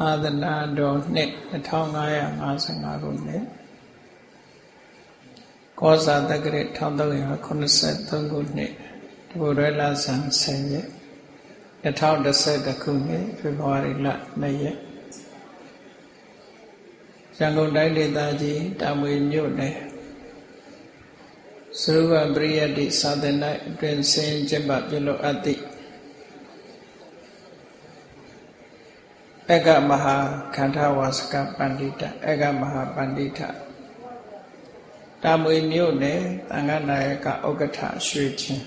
သာသနာတော်နှစ်2555ခုနှစ်ကောဇာတက္ကရာ1383ခုနှစ်တဘူရဲလဆန်10ရက်2010ခုနှစ်ဖေဖော်ဝါရီလ2ရက်ရန်ကုန်တိုင်းဒေသကြီးတာမွေမြို့နယ်သုရဝပရိယတိသာသနာအတွင်ဆင်းကျင့်ပပြုလုပ်အပ်သည့် အကမဟာခန္ဓာဝါစကပန္တိတအကမဟာပန္တိတတာမွေမြို့နယ်တန်ခါနာယကဥက္ကဋ္ဌရွှေချင်း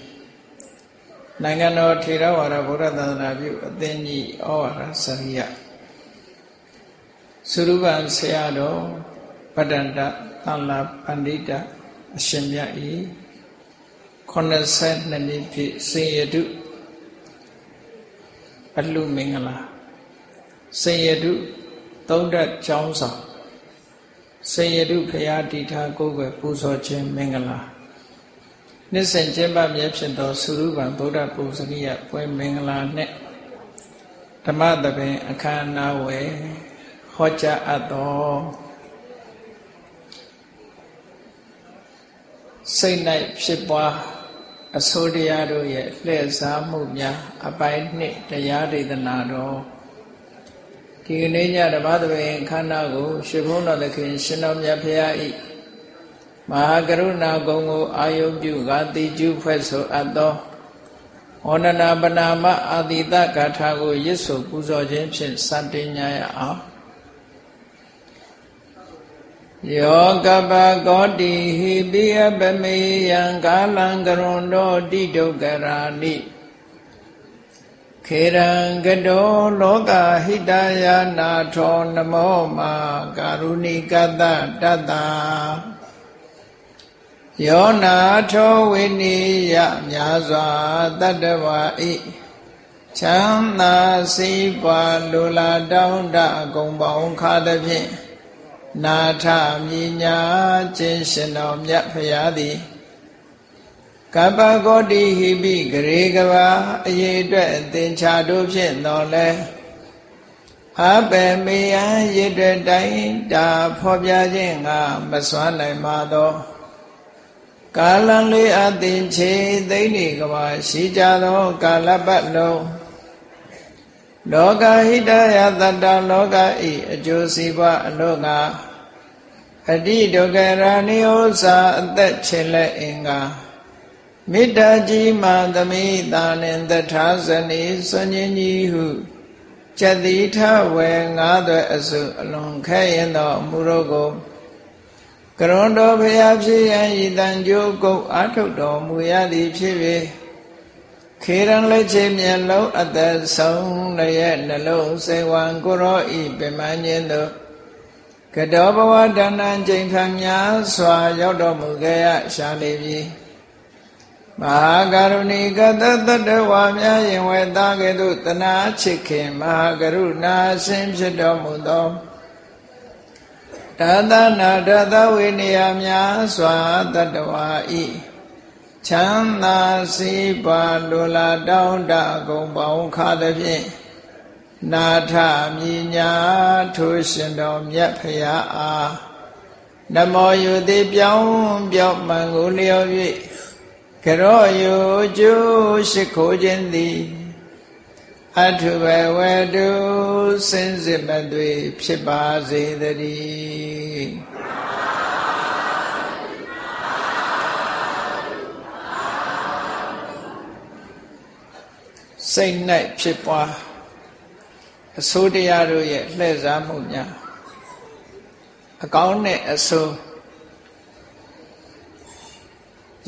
နိုင်ငံတော်ထေရဝါဒဗုဒ္ဓသာသနာပြုအသင်းကြီးဩဝါဒစရိယသုရုပံဆရာတော်ပတ္တန္တသံလာပန္တိတအရှင်မြတ်ဤ82နှစ်ပြည့်စေရတုအလှမင်္ဂလာ စေရတုသုံးဓာတ်ကျောင်းဆောင်စေရတုဖရာတိထာကိုယ်ွယ်ပူဇော်ခြင်းမင်္ဂလာနှစ်စဉ်ကျင်းပမြဲဖြစ်သောသုရုပံဗုဒ္ဓပူဇရိယပွဲမင်္ဂလာနှင့်ဓမ္မသဘင်အခမ်းအနားဝယ်ဟောကြားအပ်သောစိတ်၌ဖြစ်ပွားအစိုးတရားတို့ရဲ့လှည့်စားမှုများအပိုင်းနှစ်တရားဒေသနာတော် ဒီကနေ့ညဓမ္မသဘင်ခန္ဓာကိုရွှေဘုန်းတော်သခင်ရှင်တော်မြတ်ဖရာဤမဟာကရုဏာဂုံကိုအာယုပြုကတိကျုဖွဲ့ဆိုအပ်သောဩနနာပနာမအာတိတဂါထာကိုရစ်ဆိုပူဇော်ခြင်းဖြင့်စတင်ညာရအောင်ယောကပကောတိဟိပိယပမေယံကာလံကရွန်တောတိဒုက္ကရာနိ ခေရံကတောလောကဟိတယာနာထောနမောမာကာရုဏိကတတတ္တာယောနာထောဝိနိယမြာစွာတတ္တဝါဤချမ်းသာစိပွားလူလာတောင်းတအကုန်ပေါင်းခါသဖြင့်နာထမြညာခြင်းရှင်တော်မြတ်ဖရာသည် ကပ္ပဂောတိဟိပိဂရေကဘာအရေးအတွက်အသင်္ချာတို့ဖြင့်တော်လဲအပေမေယံရည်တဲ့တိုင်းတာဖော်ပြခြင်းကမစွမ်းနိုင်ပါသောကာလံလေးအသင်ချေသိမ့်နေကဘာရှိကြသောကာလပတ်လုံးလောကဟိတယသတ္တလောကဤအကျိုးစီးပွားအလို့ကအတိဒုက္ခရာနိဩစာအသက်ချေလက်အင်္ဂါ မေတ္တာကြီးမှသမိတာနှင့်တထာဇနီစွန်ញကြီးဟုကျက်တိထဝေငါးသွဲအစုအလွန်ခဲရင်သောအမှုတို့ကိုကရွန်တော်ဖျားဖြစ်ရန်ဤတန်ကြိုးကုတ်အာထုတ်တော်မူရသည်ဖြစ်၍ခေရန်လက်ချေမျက်လုံးအသက်ဆုံးရဲ့နှလုံးစေဝံကိုရောဤပင်မခြင်းတို့ကတောဘဝတဏ္ဏကျိန်ခံများစွာရောက်တော်မူခဲ့ရရှာလေပြီ မဟာကရုဏီကတတတဝါများယင်ဝဲသားကဲ့သို့တနာချစ်ခင်မဟာကရုဏာဆင်းဖြစ်တော်မူသောတသနာတသဝိနည်းများစွာတတဝါဤချမ်းသာစီးပွားလိုလားတောင်းတကုံပေါင်းခါသဖြင့်နာထမြညာထိုရှင်တော်မြတ်ဖရာအားနမောယုတိပြောင်းပြောင်းမှန်ကိုလျော်၍ ကရောယုကျိုးရှိခိုးခြင်းသည်အထုဘဝတုစင်စစ်မသွေဖြစ်ပါစေတည်းစိတ်၌ဖြစ်ပွားအဆိုးတရားတို့ရဲ့လှည့်စားမှုများအကောင်းနဲ့အဆိုး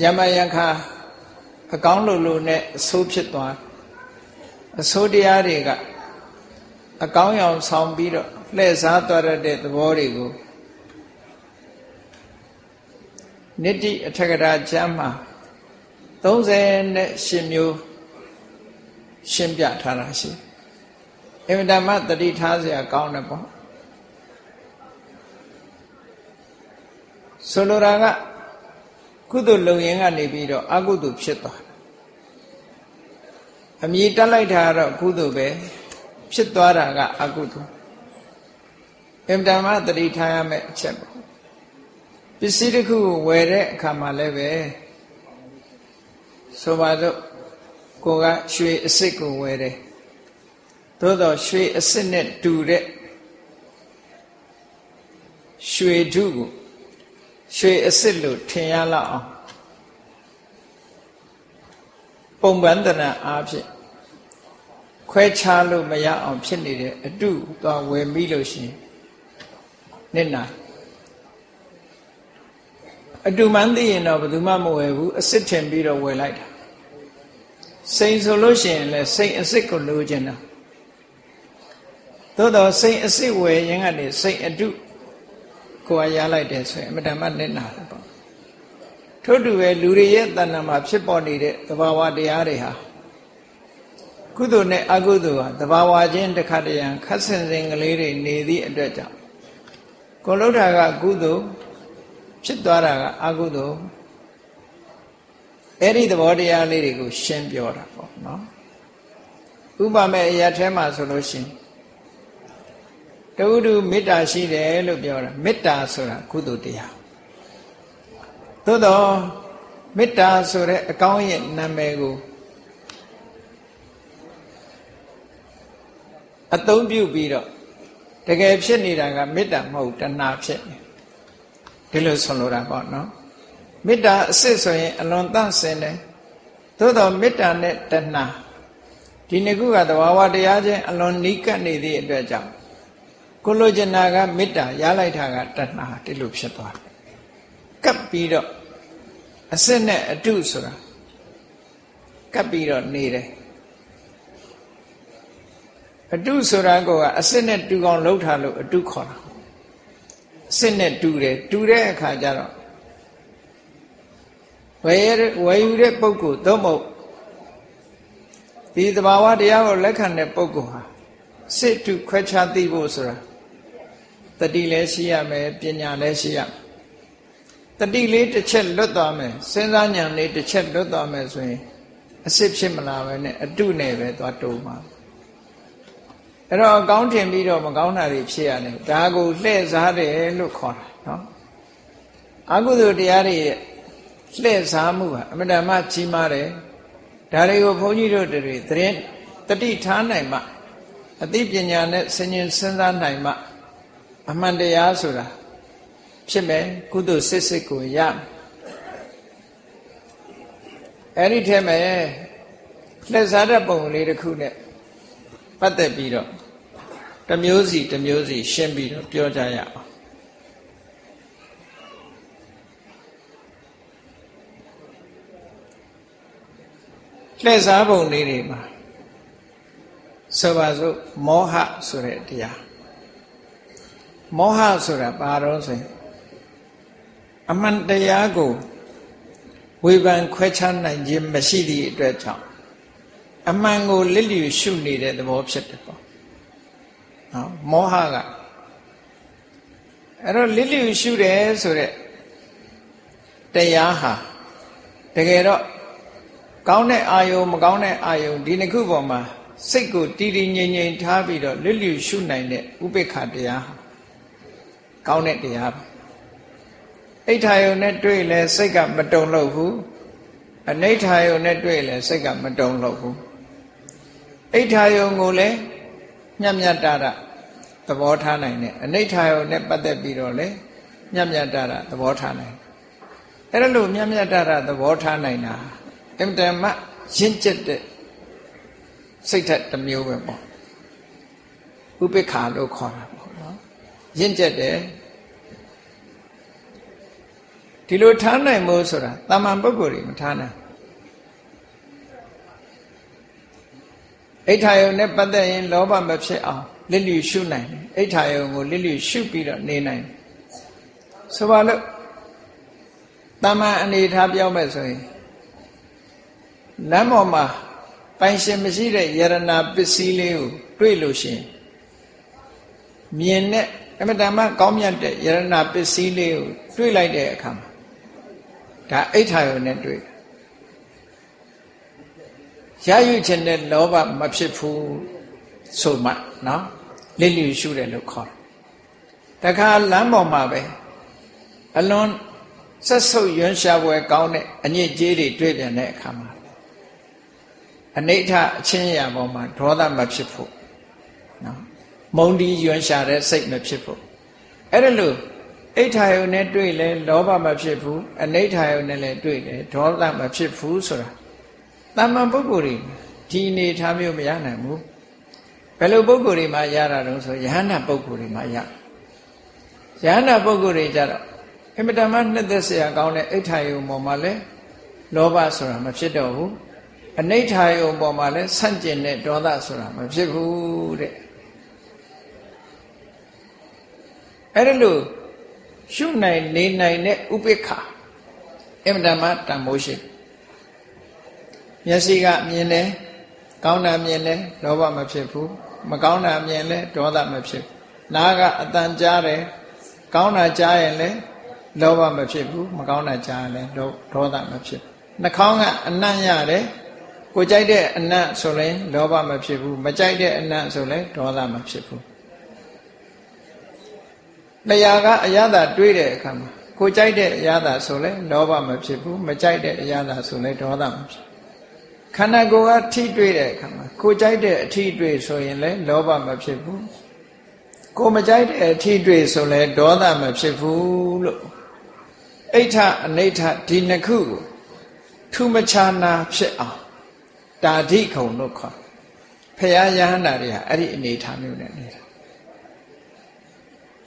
ယမယခာအကောင်းလို့လို့နဲ့အဆိုးဖြစ်သွားအဆိုးတရားတွေကအကောင်းရောင်ဆောင်ပြီးတော့လှည့်စားသွားရတဲ့သဘောတွေကိုနိတိအထက်ကရာကျမ်းမှာ38မျိုးရှင်းပြထားတာရှိအင်မတန်မှတတိထားစရာကောင်းတယ်ပေါ့ဆိုလိုတာက ကုသိုလ်လုံရင်ကနေပြီးတော့အကုသိုလ်ဖြစ်သွားအမြည်တက်လိုက်တာကတော့ကုသိုလ်ပဲဖြစ်သွားတာကအကုသိုလ်အင်တန်မှတတိထားရမယ့်အချက်ပေါ့ပစ္စည်းတစ်ခုကိုဝယ်တဲ့အခါမှာလည်းပဲဆိုပါတော့ကိုကရွှေအစ်စ်ကိုဝယ်တယ်သို့တော့ရွှေအစ်စ်နဲ့တူတဲ့ရွှေဓုကို ရွှေအစ်စ်လို့ထင်ရလောက်အောင်ပုံပန်းတနာအားဖြင့်ခွဲခြားလို့မရအောင်ဖြစ်နေတဲ့အတုသွားဝယ်ပြီးလို့ရှိရင်နစ်နာအတူမှန်းသိရင်တော့ဘယ်သူမှမဝယ်ဘူးအစ်စ်ထင်ပြီးတော့ဝယ်လိုက်တာစိန်ဆိုလို့ရှိရင်လည်းစိန်အစ်စ်ကိုလိုချင်တာသို့တော့စိန်အစ်စ်ဝယ်ရင်ကနေစိန်အတု ကိုယ်ရရလိုက်တယ်ဆိုရင်အမတန်မှနစ်နာတယ်ပေါ့ထို့တူပဲလူတွေရဲ့တဏ္ဍာမှာဖြစ်ပေါ်နေတဲ့သဘာဝတရားတွေဟာကုသိုလ်နဲ့အကုသိုလ်ဟာသဘာဝချင်းတစ်ခါတည်းရန်ခက်ဆင်စင်ကလေးတွေနေသည့်အတွက်ကြောင့်ကိုလုထာကကုသိုလ်ဖြစ်သွားတာကအကုသိုလ်အဲ့ဒီသဘောတရားလေးတွေကိုရှင်းပြောတာပေါ့နော်ဥပမဲ့အရာထဲမှာဆိုလို့ရှိရင် တဝုဒ္ဓမေတ္တာရှိတယ်လို့ပြောတာမေတ္တာဆိုတာကုသိုလ်တရားသို့တော့မေတ္တာဆိုတဲ့အကောင်းရဲ့နာမည်ကိုအသုံးပြုပြီးတော့တကယ်ဖြစ်နေတာကမေတ္တာမဟုတ်တဏှာဖြစ်နေဒီလိုဆိုလိုတာပေါ့နော်မေတ္တာအစစ်ဆိုရင်အလွန်တန့်စင်တယ်သို့တော့မေတ္တာနဲ့တဏှာဒီနှစ်ခုကသဘာဝတရားချင်းအလွန်နီးကပ်နေသည့်အတွက်ကြောင့် ကိုလိုချင်တာကမေတ္တာရလိုက်တာကတဏှာဒီလိုဖြစ်သွားတယ်ကပ်ပြီးတော့အစစ်နဲ့အတုဆိုတာကပ်ပြီးတော့နေတယ်အတုဆိုတာကအစစ်နဲ့တူအောင်လှုပ်ထားလို့အတုခေါ်တာအစစ်နဲ့တူတယ်တူတဲ့အခါကျတော့ဝယ်ဝယ်ယူတဲ့ပုဂ္ဂိုလ်သို့မဟုတ်ဒီသဘာဝတရားကိုလက်ခံတဲ့ပုဂ္ဂိုလ်ဟာစစ်တုခွဲခြားသိဖို့ဆိုတာ တတိလည်းရှိရမယ်ပညာလည်းရှိရမယ်တတိလေးတစ်ချက်လွတ်သွားမယ်စဉ်းစားဉာဏ်လေးတစ်ချက်လွတ်သွားမယ်ဆိုရင်အစစ်ဖြစ်မလာပဲနဲ့အတုနဲ့ပဲသွားတုံးမှာအဲ့တော့အကောင်းထင်ပြီးတော့မကောင်းတာတွေဖြစ်ရတယ်ဒါကိုလှည့်စားတယ်လို့ခေါ်တာနော်အကုသိုလ်တရားတွေလှည့်စားမှုဟာအမှန်တမ်းကြီးမားတယ်ဒါတွေကိုဘုန်းကြီးတို့တွေသတင်းတတိထားနိုင်မှအသိပညာနဲ့ဆင်ញင်စဉ်းစားနိုင်မှ အမှန်တရားဆိုတာဖြစ်မယ်ကုသိုလ်စစ်စစ်ကိုရအဲ့ဒီထဲမှာလက်စားတဲ့ပုံလေးတစ်ခုနဲ့ပတ်သက်ပြီးတော့တမျိုးစီတမျိုးစီရှင်းပြီးတော့ပြောကြရအောင်လှည့်စားပုံလေးတွေမှာဆိုပါစို့မောဟဆိုတဲ့တရား မောဟဆိုတာဘာတော့ဆိုရင်အမှန်တရားကိုဝေဖန်ခွဲခြားနိုင်ခြင်းမရှိသည့်အတွက်ကြောင့်အမှန်ကိုလစ်လျူရှုနေတဲ့သဘောဖြစ်တယ်ပေါ့နော်မောဟကအဲ့တော့လစ်လျူရှုတယ်ဆိုတဲ့တရားဟာတကယ်တော့ကောင်းတဲ့အာယုံမကောင်းတဲ့အာယုံဒီနှစ်ခုပေါ်မှာစိတ်ကိုတည်တည်ငြိမ်ငြိမ်ထားပြီးတော့လစ်လျူရှုနိုင်တဲ့ဥပေက္ခတရားဟာ ကောင်းတဲ့တရားပါအိဋ္ဌာယုံနဲ့တွေ့လဲစိတ်ကမတုံလို့ဘူးအနိဋ္ဌာယုံနဲ့တွေ့လဲစိတ်ကမတုံလို့ဘူးအိဋ္ဌာယုံကိုလည်းညံ့ညတာတာသဘောထားနိုင်တယ်အနိဋ္ဌာယုံနဲ့ပတ်သက်ပြီးတော့လည်းညံ့ညတာတာသဘောထားနိုင်အဲ့ဒါလို့ညံ့ညတာတာသဘောထားနိုင်တာအင်တန်မှရင့်ကျက်တဲ့စိတ်ထက်တစ်မျိုးပဲပေါ့ဥပိ္ပခာလို့ခေါ်တာပေါ့နော် ရင့်ကျက်တယ်ဒီလိုထားနိုင်မို့ဆိုတာတာမန်ပုဂ္ဂိုလ်တွေမထားနိုင်အိဋ္ဌာယုံနဲ့ပတ်သက်ရင်လောဘမဖြစ်အောင်လစ်လျူရှုနိုင်တယ်အိဋ္ဌာယုံကိုလစ်လျူရှုပြီးတော့နေနိုင်တယ်ဆိုပါလို့တာမန်အနေထားပြောမဲ့ဆိုရင်လမ်းပေါ်မှာပိုင်ရှင်မရှိတဲ့ယရနာပစ္စည်းလေးကိုတွေ့လို့ရှိရင်မြင်တဲ့ အမတန်မှကောင်းမြတ်တဲ့ယရနာပစ္စည်းလေးကိုတွေ့လိုက်တဲ့အခါမှာဒါအိဋ္ဌာယုံနဲ့တွေ့ရယူခြင်းနဲ့လောဘမဖြစ်ဘူးဆိုမှနော်လစ်လျူရှုတယ်လို့ခေါ်တယ်တခါလမ်းပေါ်မှာပဲအလွန်ဆက်ဆုပ်ရွံ့ရှာပွဲကောင်းတဲ့အညစ်အကြေးတွေတွေ့ပြန်တဲ့အခါမှာအနိဋ္ဌအချင်းရာပေါ်မှာဒေါသမဖြစ်ဖို့နော် မုံတီးရွံရှာတဲ့စိတ်မဖြစ်ဘူးအဲ့ဒါလို့အိဋ္ဌာယုန်နဲ့တွေ့လဲလောဘမဖြစ်ဘူးအနိဋ္ဌာယုန်နဲ့လည်းတွေ့လဲဒေါသမဖြစ်ဘူးဆိုတာတာမန်ပုဂ္ဂိုလ်တွေဒီနေထားမျိုးမရနိုင်ဘူးဘယ်လိုပုဂ္ဂိုလ်တွေမှာရတာတုံးဆိုယဟနာပုဂ္ဂိုလ်တွေမှာရယဟနာပုဂ္ဂိုလ်တွေကြတော့အင်မတန်မှနှစ်သက်စရာကောင်းတဲ့အိဋ္ဌာယုံပေါ်မှာလဲလောဘဆိုတာမဖြစ်တော့ဘူးအနိဋ္ဌာယုံပေါ်မှာလဲဆန့်ကျင်တဲ့ဒေါသဆိုတာမဖြစ်ဘူးတဲ့ အဲ့ဒါလို့ရှုနိုင်နေနိုင်တဲ့ဥပိ္ပခာအင်မတန်မှတန်မိုးရှိမျက်စိကမြင်တယ်ကောင်းတာမြင်တယ်လောဘမဖြစ်ဘူးမကောင်းတာမြင်လဲဒေါသမဖြစ်နားကအတန်ကြားတယ်ကောင်းတာကြားရင်လဲလောဘမဖြစ်ဘူးမကောင်းတာကြားရင်လဲဒေါသမဖြစ်နှာခေါင်းကအနံ့ရတယ်ကိုကြိုက်တဲ့အနံ့ဆိုရင်လောဘမဖြစ်ဘူးမကြိုက်တဲ့အနံ့ဆိုရင်ဒေါသမဖြစ်ဘူး လျာကအရသာတွေးတဲ့အခါမှာကိုကြိုက်တဲ့အရသာဆိုလဲလောဘမဖြစ်ဘူးမကြိုက်တဲ့အရသာဆိုလဲဒေါသမဖြစ်ခန္ဓာကိုယ်ကထိတွေ့တဲ့အခါမှာကိုကြိုက်တဲ့အထိတွေ့ဆိုရင်လည်းလောဘမဖြစ်ဘူးကိုမကြိုက်တဲ့အထိတွေ့ဆိုလည်းဒေါသမဖြစ်ဘူးလို့အိဋ္ဌအနိဋ္ဌဒီနှစ်ခုကိုထူမချာနာဖြစ်အောင်တာဓိခုံလို့ခေါ်ဖရာယဟန္တာတွေဟာအဲ့ဒီအနေထားမျိုးနဲ့နေတာ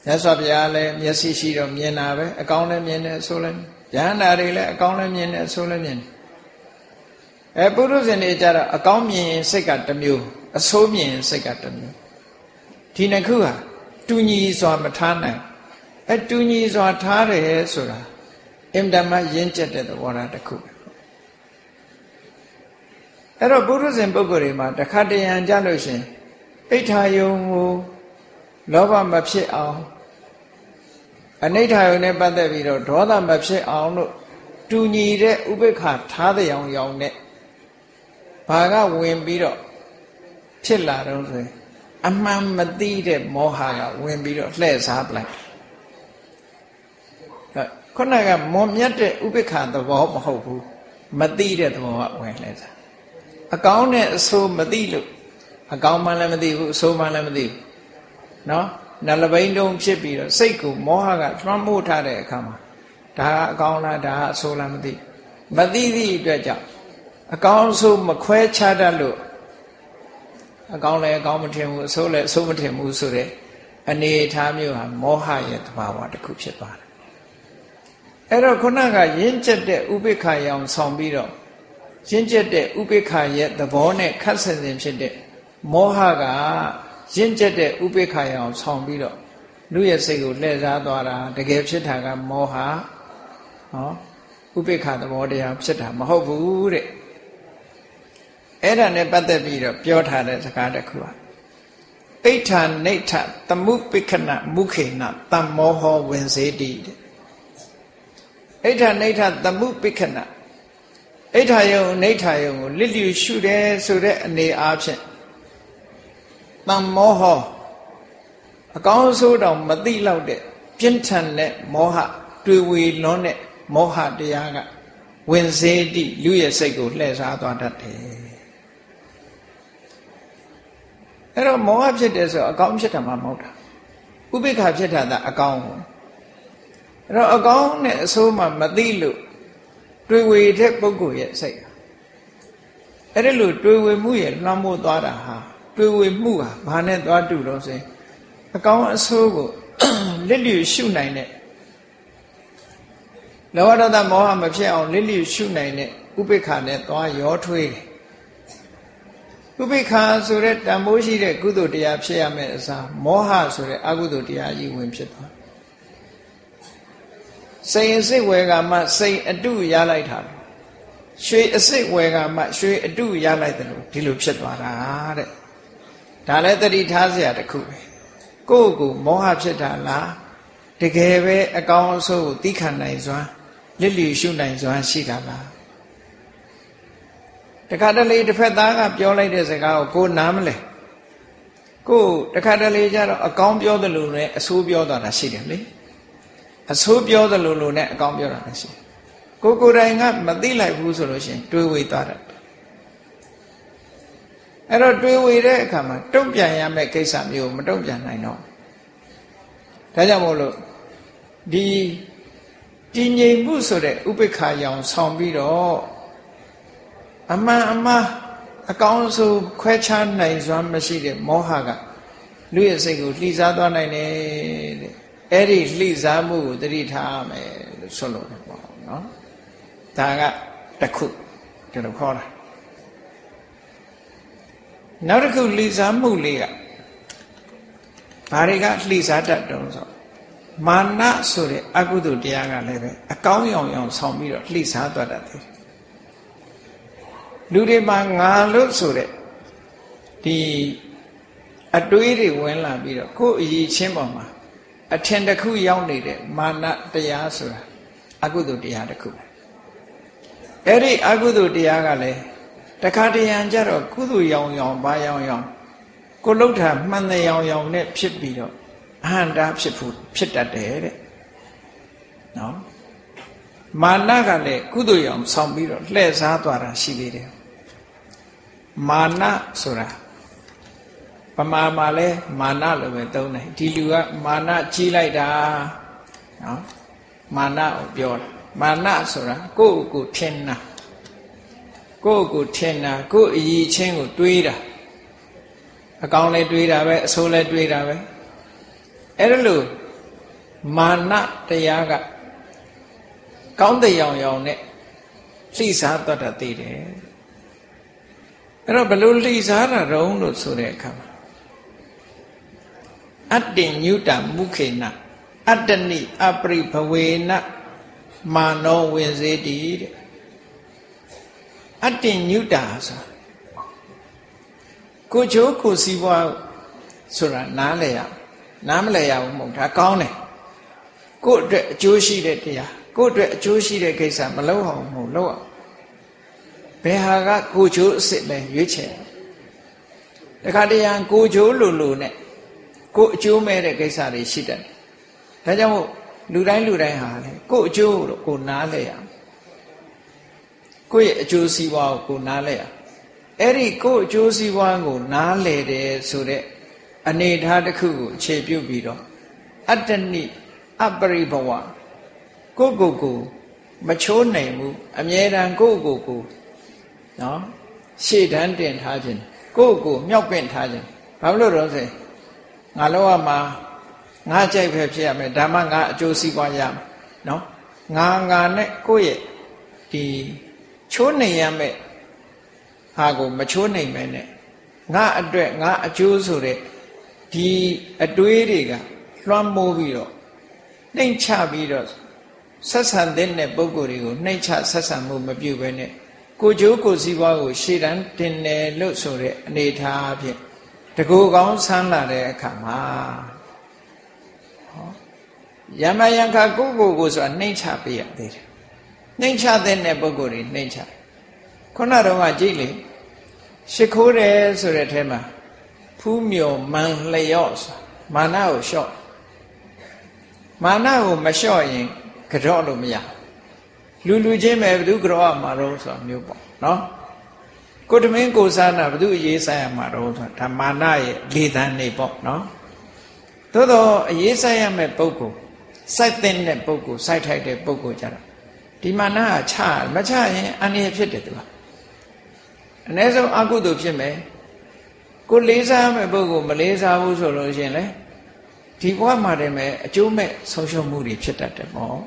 ရသော်ဘုရားလည်းမျက်စိရှိတော့မြင်တာပဲအကောင်းလည်းမြင်တယ်ဆိုလည်းယဟန္တာတွေလည်းအကောင်းလည်းမြင်တယ်ဆိုလည်းမြင်တယ်အဲပုရုဇဉ်တွေကြတော့အကောင်းမြင်ရင်စိတ်ကတစ်မျိုးအဆိုးမြင်ရင်စိတ်ကတစ်မျိုးဒီနှစ်ခုဟာတူညီစွာမထားနိုင်အဲတူညီစွာထားတယ်ဆိုတာအင်တမရင့်ကျက်တဲ့သဘောထားတစ်ခုအဲ့တော့ပုရုဇဉ်ပုဂ္ဂိုလ်တွေမှာတခါတရံကြလို့ရှင်အိဋ္ဌာယုံကို လောဘမဖြစ်အောင်အနိဋ္ဌာယုံနဲ့ပတ်သက်ပြီးတော့ဒေါသမဖြစ်အောင်လို့တူညီတဲ့ဥပိ္ပခထားတဲ့အောင်ရောင်နဲ့ဘာကဝင်ပြီးတော့ဖြစ်လာတော့ဆိုရင်အမှန်မသိတဲ့မောဟကဝင်ပြီးတော့လှည့်စားပလိုက်ခုနကမွန်မြတ်တဲ့ဥပိ္ပခသဘောမဟုတ်ဘူးမသိတဲ့သဘောကဝင်လှည့်စားအကောင်းနဲ့အဆိုးမသိလို့အကောင်းမှလည်းမသိဘူးအဆိုးမှလည်းမသိဘူး နော်နှလပိန်တုံဖြစ်ပြီးတော့စိတ်ကိုမောဟကလွှမ်းမိုးထားတဲ့အခါမှာဒါကအကောင်းလားဒါကအဆိုးလားမသိမသိသည့်အတွက်ကြောင့်အကောင်းဆုံးမခွဲခြားတတ်လို့အကောင်းလည်းအကောင်းမထင်ဘူးအဆိုးလည်းအဆိုးမထင်ဘူးဆိုတဲ့အနေအထားမျိုးဟာမောဟရဲ့သဘာဝတစ်ခုဖြစ်ပါတယ်အဲ့တော့ခုနကရင်းကျက်တဲ့ဥပိ္ပခာရောင်ဆောင်ပြီးတော့ရင်းကျက်တဲ့ဥပိ္ပခာရဲ့သဘောနဲ့ခတ်ဆင်ဆင်ဖြစ်တဲ့မောဟက ရင့်ကျက်တဲ့ဥပိ္ပခာရအောင်ဆောင်ပြီးတော့လူရဲ့စိတ်ကိုလှည့်စားသွားတာတကယ်ဖြစ်တာကမောဟနော်ဥပိ္ပခာသဘောတရားဖြစ်တာမဟုတ်ဘူးတဲ့အဲ့ဒါနဲ့ပတ်သက်ပြီးတော့ပြောထားတဲ့စကားတစ်ခုပါအိဋ္ဌာနေဋ္ဌသမှုပိခဏမုခေနတမ္မောဟဝင်စေတိတဲ့အိဋ္ဌာနေဋ္ဌသမှုပိခဏအိဋ္ဌာယုံနေဋ္ဌာယုံကိုလစ်လျူရှုတယ်ဆိုတဲ့အနေအားဖြင့် တမ္မောဟအကောင်းဆိုးတောင်မသိလောက်တဲ့ပြင်းထန်တဲ့မောဟတွေ့ဝေလွန်းတဲ့မောဟတရားကဝင်စေတိလူရဲ့စိတ်ကိုလှည့်စားသွားတတ်တယ်အဲ့တော့မောဟဖြစ်တယ်ဆိုအကောင်းဖြစ်တာမှမဟုတ်တာဥပိ္ပခဖြစ်တာကအကောင်းအဲ့တော့အကောင်းနဲ့အဆိုးမှမသိလို့တွေ့ဝေတဲ့ပုဂ္ဂိုလ်ရဲ့စိတ်အဲ့ဒါလို့တွေ့ဝေမှုရဲ့လွှမ်းမိုးသွားတာဟာ တွေ့ဝေမှုဟာဘာနဲ့သွားတူတော့ဆိုရင်အကောင်းအဆိုးကိုလစ်လျူရှုနိုင်တဲ့လောဘဒေါသမောဟမဖြစ်အောင်လစ်လျူရှုနိုင်တဲ့ဥပိ္ပခာနဲ့သွားရောထွေးတယ်ဥပိ္ပခာဆိုတဲ့တန်ဖိုးရှိတဲ့ကုသိုလ်တရားဖြစ်ရမယ့်အစားမောဟဆိုတဲ့အကုသိုလ်တရားကြီးဝင်ဖြစ်သွားစိတ်အစစ်ဝယ်ကမှစိတ်အတုရလိုက်တာရွှေအစစ်ဝယ်ကမှရွှေအတုရလိုက်တယ်လို့ဒီလိုဖြစ်သွားတာတဲ့ ဒါလည်းတတိထားစရာတစ်ခုပဲကိုယ့်ကိုမောဟဖြစ်တာလားတကယ်ပဲအကောင်းအဆိုးကိုသိခံနိုင်စွမ်းလစ်လီရှုနိုင်စွမ်းရှိတာလားတခါတလေတစ်ဖက်သားကပြောလိုက်တဲ့စကားကိုကိုနားမလဲကိုတခါတလေကျတော့အကောင်းပြောသလိုနဲ့အဆိုးပြောသွားတာရှိတယ်လေအဆိုးပြောသလိုလိုနဲ့အကောင်းပြောတာရှိတယ်ကိုကိုယ်တိုင်ကမသိလိုက်ဘူးဆိုလို့ရှင်တွေးဝေသွားတယ် အဲ့တော့တွေးဝေတဲ့အခါမှာတုံ့ပြန်ရမယ့်ကိစ္စမျိုးမတုံ့ပြန်နိုင်တော့ဒါကြောင့်မို့လို့ဒီတည်ငြိမ်မှုဆိုတဲ့ဥပိ္ပခာရောင်ဆောင်ပြီးတော့အမှန်အမှားအကောင်းဆုံးခွဲခြားနိုင်စွမ်းမရှိတဲ့မောဟကလူရဲ့စိတ်ကိုလှိစားသွားနိုင်တယ်တဲ့အဲ့ဒီလှိစားမှုကိုတတိထားမယ်လို့ဆိုလို့ပေါ့နော်ဒါကတစ်ခုကျွန်တော်ခေါ်တာ နောက်တစ်ခုလှိစားမှုလေးကဘာတွေကလှိစားတတ်တုံးဆိုမာနဆိုတဲ့အကုသိုလ်တရားကလည်းပဲအကောင်းရောင်ရောင်ဆောင်ပြီးတော့လှိစားသွားတတ်တယ်လူတွေမှာငါလို့ဆိုတဲ့ဒီအတွေးတွေဝင်လာပြီးတော့ကိုယ်အရေးချင်းပေါ်မှာအထင်တစ်ခုရောက်နေတဲ့မာနတရားဆိုတာအကုသိုလ်တရားတစ်ခုအဲ့ဒီအကုသိုလ်တရားကလည်း တခါတရံကြတော့ကုသိုလ်ရောင်ရောင်ဘာရောင်ရောင်ကိုလှုပ်တာမှန်တဲ့ရောင်ရောင်နဲ့ဖြစ်ပြီးတော့အဟန္တာဖြစ်ဖို့ဖြစ်တတ်တယ်တဲ့နော်မာနကလည်းကုသိုလ်ရောင်ဆောင်ပြီးတော့လှည့်စားသွားတာရှိသေးတယ်မာနဆိုတာပမာမှာလဲမာနလို့ပဲသုံးတယ်ဒီလူကမာနကြီးလိုက်တာနော်မာနကိုပြောတာမာနဆိုတာကိုယ့်ကိုထင်တာ ကိုယ့်ကိုထင်တာကိုယ့်အည်ချင်းကိုတွေးတာအကောင်းလဲတွေးတာပဲအဆိုးလဲတွေးတာပဲအဲ့ဒါလို့မာနတရားကကောင်းတဲ့ရောင်ရောင်နဲ့လှိစားတတ်တာသိတယ်အဲ့တော့ဘလို့လှိစားတာတုံးလို့ဆိုတဲ့အခါမှာအတ္တင်ညုတမုခေနအတ္တနိအပရိဘဝေနမာနောဝင်စေတိတဲ့ အတ္တင်ညုတာဆိုကိုချိုးကိုစီးပွားဆိုတာနားလည်ရနားမလည်ရဘူးမဟုတ်ဒါကောင်းတယ်ကို့အတွက်အကျိုးရှိတဲ့တရားကို့အတွက်အကျိုးရှိတဲ့ကိစ္စမလုပ်အောင်မဟုတ်လုပ်အောင်ဘယ်ဟာကကိုချိုးအစ်စ်လဲရွေးချယ်တခါတရံကိုချိုးလိုလိုနဲ့ကိုအကျိုးမဲ့တဲ့ကိစ္စတွေရှိတတ်တယ်ဒါကြောင့်မို့လူတိုင်းလူတိုင်းဟာလေကိုအကျိုးလို့ကိုနားလဲရ ကိုရဲ့အကျိုးစီးပွားကိုကိုနားလဲရအဲ့ဒီကိုအကျိုးစီးပွားကိုနားလဲတယ်ဆိုတဲ့အနေထားတစ်ခုကိုအခြေပြုပြီးတော့အတ္တနိအပရိဘဝကိုကိုကိုမချိုးနိုင်ဘူးအမြဲတမ်းကိုကိုကိုနော်ရှေ့တန်းတင်ထားခြင်းကိုကိုမြောက်ပင့်ထားခြင်းဘာလို့လို့ဆိုငါလောကမှာငါကြိုက်ပဲဖြစ်ရမယ်ဒါမှငါအကျိုးစီးပွားရမယ်နော်ငါငါနဲ့ကိုယ့်ရဲ့ဒီ ချိုးနေရမယ်ဟာကိုမချိုးနိုင်မဲနဲ့ငါအတွက်ငါအကျိုးဆိုတဲ့ဒီအတွေးတွေကလွှမ်းမိုးပြီးတော့နှိမ်ချပြီးတော့ဆက်ဆံတဲ့ပုံကိုယ်တွေကိုနှိမ်ချဆက်ဆံမှုမပြုဘဲနဲ့ကိုကြိုးကိုစည်းပွားကိုရှေ့တန်းတင်တယ်လို့ဆိုတဲ့အနေထားဖြင့်တကူကောင်းဆန်းလာတဲ့အခါမှာဟောယမယံခကိုကိုကိုဆိုတာနှိမ့်ချပေးရသေးတယ် နှိမ့်ချတဲ့ပုဂ္ဂိုလ်တွေနှိမ့်ချခုနတော့ကကြည့်လေရှ िख ိုးတယ်ဆိုတဲ့အဲမှာဖူးမြော်မန်လျော့မာနကိုလျှော့မာနကိုမလျှော့ရင်ကြော့လို့မရလူလူချင်းပဲဘသူကြော့မှာတော့ဆိုတာမျိုးပေါ့နော်ကိုတမင်းကိုစားနာဘသူအရေးဆိုင်ရမှာတော့ဆိုတာဒါမာနရဲ့လေသံနေပေါ့နော်သို့တော့အရေးဆိုင်ရမယ့်ပုဂ္ဂိုလ်စိုက်တဲ့ပုဂ္ဂိုလ်စိုက်ထိုက်တဲ့ပုဂ္ဂိုလ်ကြတော့ ဒီမာနကချမချရင်အန္တရာယ်ဖြစ်တယ်သူကအ ਨੇ ဆုံးအကုသိုလ်ဖြစ်မယ်ကိုလေးစားမဲ့ပုဂ္ဂိုလ်မလေးစားဘူးဆိုလို့ရှိရင်လေဒီဘဝမှာတည်းမဲ့အကျိုးမဲ့ဆုံးရှုံးမှုတွေဖြစ်တတ်တယ်ပေါ့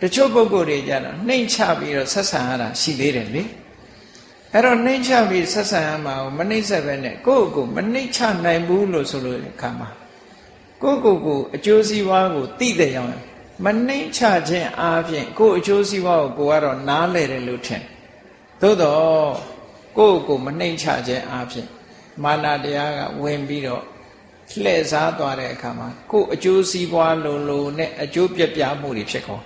တချို့ပုဂ္ဂိုလ်တွေကြတော့နှိမ့်ချပြီးတော့ဆက်ဆံရတာရှိသေးတယ်လေအဲ့တော့နှိမ့်ချပြီးဆက်ဆံရမှာကိုမနှိမ့်ဆက်ပဲနဲ့ကိုယ့်ကိုမနှိမ့်ချနိုင်ဘူးလို့ဆိုလို့ခါမှာကိုယ့်ကိုယ်ကိုအကျိုးစီးပွားကိုသိတဲ့ကြောင်း မနှိမ့်ချခြင်းအားဖြင့်ကိုယ့်အကျိုးစီးပွားကိုကိုကတော့နားလဲတယ်လို့ထင်သို့တော့ကိုယ့်ကိုမနှိမ့်ချခြင်းအားဖြင့်မာနတရားကဝင်ပြီးတော့လှည့်စားသွားတဲ့အခါမှာကိုယ်အကျိုးစီးပွားလုံလုံနဲ့အကျိုးပြပြမှုတွေဖြစ်ကုန်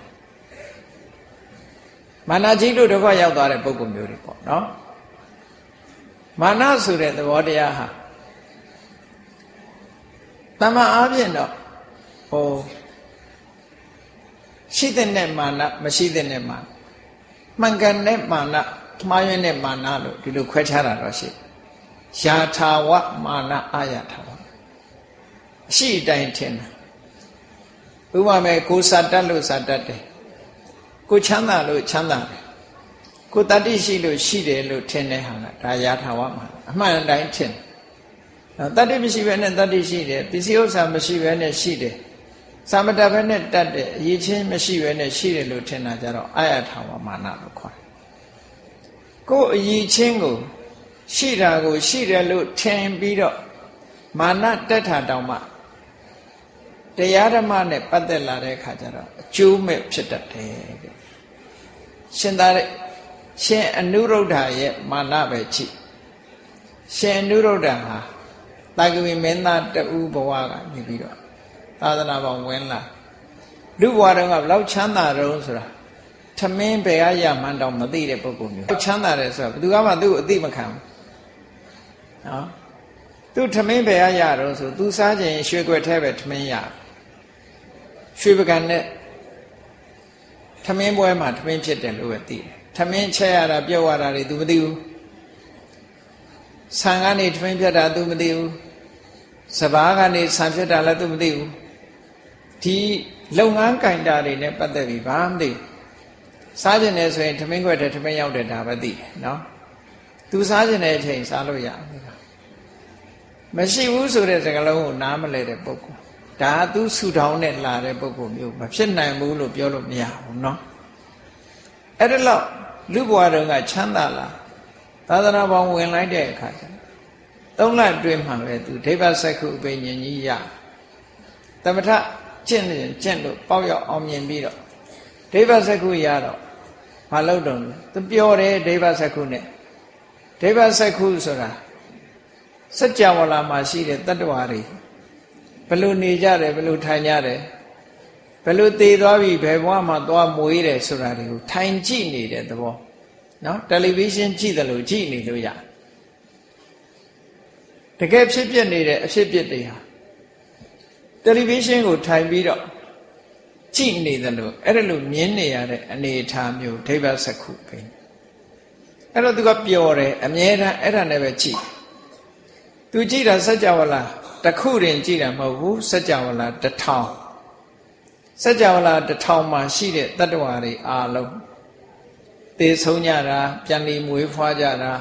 မာနကြီးတို့ဒုက္ခရောက်သွားတဲ့ပုံကုမျိုးတွေပေါ့နော်မာနဆိုတဲ့သဘောတရားဟာတမန်အားဖြင့်တော့ဟို ရှိတဲ့နဲ့မာနမရှိတဲ့နဲ့မာနမှန်ကန်တဲ့မာနမှားယွင်းတဲ့မာနလို့ဒီလိုခွဲခြားတာတော့ရှိယာထာဝမာနအာယထာဝအရှိအတိုင်းထင်တာဥပမာကိုစာတတ်လို့စာတတ်တယ်ကိုချမ်းသာလို့ချမ်းသာတယ်ကိုတတ္တိရှိလို့ရှိတယ်လို့ထင်တဲ့ဟာကဒါယာထာဝမာအမှန်တိုင်းထင်တတ္တိမရှိဘဲနဲ့တတ္တိရှိတယ်ပစ္စည်းဥစ္စာမရှိဘဲနဲ့ရှိတယ် သာမတဘဲနဲ့တတ်တယ်အရေးချင်းမရှိဘဲနဲ့ရှိတယ်လို့ထင်တာကြတော့အာယထာဝမာနလို့ခေါ်တယ်ကိုယ်အရေးချင်းကို ရှိတာကို ရှိတယ်လို့ထင်ပြီးတော့မာနတက်တာတောင်မှတရားဓမ္မနဲ့ပတ်သက်လာတဲ့အခါကျတော့အကျိုးမဲ့ဖြစ်တတ်တယ်တဲ့ရှင်သာတဲ့ရှင်အနုရုဒ္ဓရဲ့မာနပဲကြည့်ရှင်အနုရုဒ္ဓဟာတာဂဝိမင်းသားတူဘဝကနေပြီးတော့ သာသနာပေါင်းဝင်လာလူဘဝတုန်းကဘလောက်ချမ်းသာတုန်းဆိုတာထမင်းဘယ်ကရမှန်းတော့မသိတဲ့ပုဂ္ဂိုလ်မျိုးချမ်းသာတယ်ဆိုတာဘယ်သူမှသူ့ကိုအသိမခံဘူးနော်သူထမင်းဘယ်ကရတော့ဆိုသူစားခြင်းရွှေကွက်ထဲပဲထမင်းရရွှေပကံနဲ့ထမင်းပွဲမှာထမင်းဖြစ်တယ်လို့ပဲသိတယ်ထမင်းချက်ရတာပြုတ်ရတာတွေ तू မသိဘူးဆံကနေထမင်းဖြတ်တာ तू မသိဘူးစဘာကနေဆံဖြတ်တာလည်း तू မသိဘူး ဒီလုပ်ငန်းကင်တာတွေနဲ့ပတ်သက်ပြီးဘာမှမသိစားကျင်တယ်ဆိုရင်ထမင်းခွက်တဲ့ထမင်းရောက်တယ်ဒါပဲသိတယ်နော် तू စားကျင်တဲ့အချိန်စားလို့ရတယ်မရှိဘူးဆိုတဲ့စကားလုံးကိုနားမလဲတဲ့ပုဂ္ဂိုလ်ဒါသူဆူထောင်းနဲ့လာတဲ့ပုဂ္ဂိုလ်မျိုးမဖြစ်နိုင်ဘူးလို့ပြောလို့မရဘူးเนาะအဲ့ဒါလို့လူဘဝတုန်းကချမ်းသာလာသာသနာပေါင်းဝင်လိုက်တဲ့အခါကျသုံးလအတွင်းမှာပဲသူဒိဗ္ဗစက္ခုအပိညာကြီးရတမထ ကျင့်နေကျင့်လို့ပေါက်ရောက်အောင်မြင်ပြီးတော့ဒိဗ္ဗစက္ခုရတော့မလုပ်တော့ဘူးသူပြောတယ်ဒိဗ္ဗစက္ခုနဲ့ဒိဗ္ဗစက္ခုဆိုတာစัจ java လာမှာရှိတဲ့တတ္တဝါတွေဘယ်လိုနေကြတယ်ဘယ်လိုထိုင်ကြတယ်ဘယ်လိုတည်သွားပြီဘယ်ဘဝမှာသွားမွေးတယ်ဆိုတာတွေကိုထိုင်ကြည့်နေတဲ့သဘောနော်တယ်လီဗီရှင်းကြည့်တယ်လို့ကြည့်နေလို့ရတကယ်ဖြစ်ပြနေတဲ့ အဖြစ်ပြတွေဟာ တယ်လီဗီရှင်းကိုထိုင်ပြီးတော့ကြည့်နေတယ်လို့အဲ့ဒါလို့မြင်နေရတဲ့အနေအထားမျိုးဒိဗ္ဗစက္ခုပဲအဲ့တော့သူကပျော်တယ်အမြဲတမ်းအဲ့ဒါနဲ့ပဲကြည့်သူကြည့်တာစัจ java လာတခုတင်ကြည့်တာမဟုတ်ဘူးစัจ java လာတစ်ထောင်စัจ java လာတစ်ထောင်မှာရှိတဲ့တတ္တဝါတွေအားလုံးသေဆုံးကြတာပြန်လီမွေးဖွားကြတာ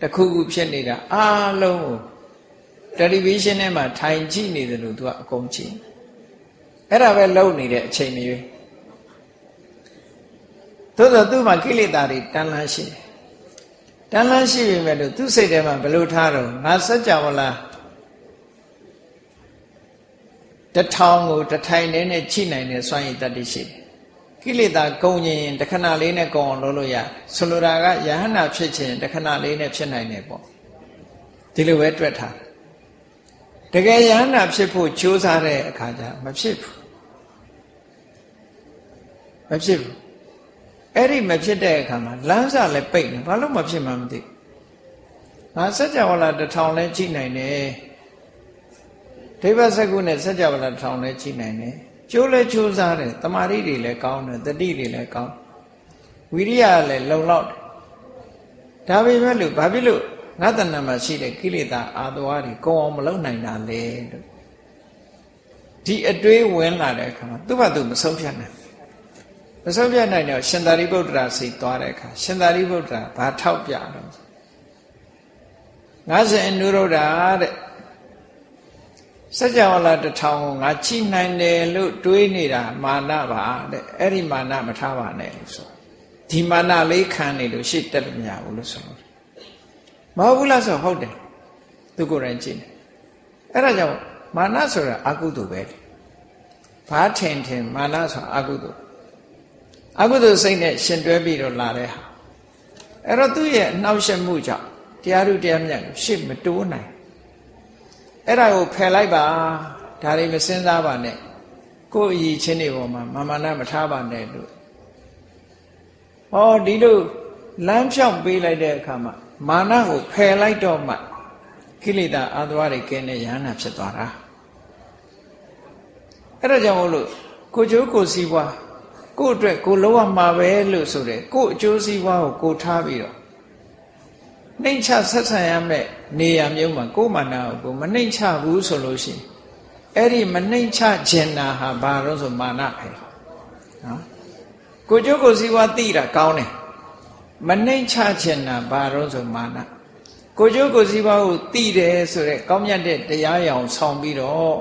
တခုခုဖြစ်နေတာအားလုံးကို တယ်လီဗီရှင်းထဲမှာထိုင်ကြည့်နေတယ်လို့သူကအကုန်ကြည့်အဲ့ဒါပဲလုံနေတဲ့အချိန်မျိုးသို့သောသူ့မှာကိလေသာတွေတန်လန်းရှိတယ်တန်လန်းရှိပြီမဲ့လို့သူ့စိတ်ထဲမှာဘလို့ထားတော့ငါစัจ java လာတထောင်ကိုတထိုင်နဲ့နဲ့ချိနိုင်တဲ့စွမ်းရည်တတ္တိရှိတယ်ကိလေသာကုန်ရင်တခဏလေးနဲ့ကုန်အောင်လုပ်လို့ရတယ်ဆိုလိုတာကယဟနာဖြစ်ခြင်းတခဏလေးနဲ့ဖြစ်နိုင်တယ်ပေါ့ဒီလိုပဲတွေ့ထားတ ကယ်ယဟနာဖြစ်ဖို့ကြိုးစားတဲ့အခါကျမဖြစ်ဘူးမဖြစ်ဘူးအဲ့ဒီမဖြစ်တဲ့အခါမှာလမ်းစာလည်းပိတ်နေဘာလို့မဖြစ်မှမသိငါစัจ java လာတထောင်လဲကြည့်နိုင်တယ်ဒိဗ္ဗစကုနဲ့စัจ java လာတထောင်လဲကြည့်နိုင်တယ်ကျိုးလဲကျိုးစားတယ်တမာရီတွေလည်းကောင်းတယ်တတိတွေလည်းကောင်းဝိရိယလည်းလုံလောက်တယ်ဒါပေမဲ့လို့ဘာဖြစ်လို့ ငါတဏ္ဍမှာရှိတဲ့ကိလေသာအာသဝါတွေကောင်းအောင်မလုပ်နိုင်တာလေလို့ဒီအတွေးဝင်လာတဲ့အခါမှာသူ့ဘာသူမဆုံးဖြတ်နိုင်မဆုံးဖြတ်နိုင်တော့ရှင်သာရိပုတ္တရာစိတ်သွားတဲ့အခါရှင်သာရိပုတ္တရာဘာထောက်ပြတော့50အနုရုဒ္ဓတဲ့စัจ java လာတထောင်ကိုငါချိနိုင်တယ်လို့တွေးနေတာမာနပါတဲ့အဲ့ဒီမာနမထားပါနဲ့လို့ဆိုဒီမာနလေးခံနေလို့ရှေ့တက်လို့မရဘူးလို့ဆိုလို့ မဟုတ်ဘူးလားဆိုဟုတ်တယ်သူကိုယ်တိုင်ကြည့်တယ်အဲ့ဒါကြောင့်မာနဆိုတာအကုသိုလ်ပဲဘာထင်ထင်မာနဆိုတာအကုသိုလ်အကုသိုလ်စိတ်နဲ့ရှင်တွဲပြီးတော့လာတဲ့ဟာအဲ့တော့သူ့ရဲ့နှောက်ယှက်မှုကြောင့်တရားဓုတရားမြတ်ကိုရှေ့မတိုးနိုင်အဲ့ဒါကိုဖယ်လိုက်ပါဒါတွေမစင်စားပါနဲ့ကိုယ်အည်ချင်းတွေပေါ်မှာမာမနာမထားပါနဲ့လို့ဟောဒီလိုလမ်းဖြောင်းပေးလိုက်တဲ့အခါမှာ မာနကိုဖယ်လိုက်တော့မှကိလေသာအာသဝတွေကင်းတဲ့ယဟနာဖြစ်သွားတာအဲ့ဒါကြောင့်မို့လို့ကိုကျိုးကိုစီးပွားကို့အတွက်ကိုလုံးဝမှာပဲလို့ဆိုတယ်ကို့အကျိုးစီးပွားကိုကိုထားပြီးတော့နှိမ့်ချဆက်ဆံရမယ့်နေရာမျိုးမှာကို့မာနာကိုမနှိမ့်ချဘူးဆိုလို့ရှိရင်အဲ့ဒီမနှိမ့်ချခြင်းနာဟာဘာလို့ဆိုမာနပဲနော်ကိုကျိုးကိုစီးပွားသိတာကောင်းတယ် မနှိမ့်ချခြင်းနာဘာလို့ဆိုမာနကိုကျိုးကိုစီးပွားကိုသိတယ်ဆိုရက်ကောင်းမြတ်တဲ့တရားရောင်ဆောင်ပြီးတော့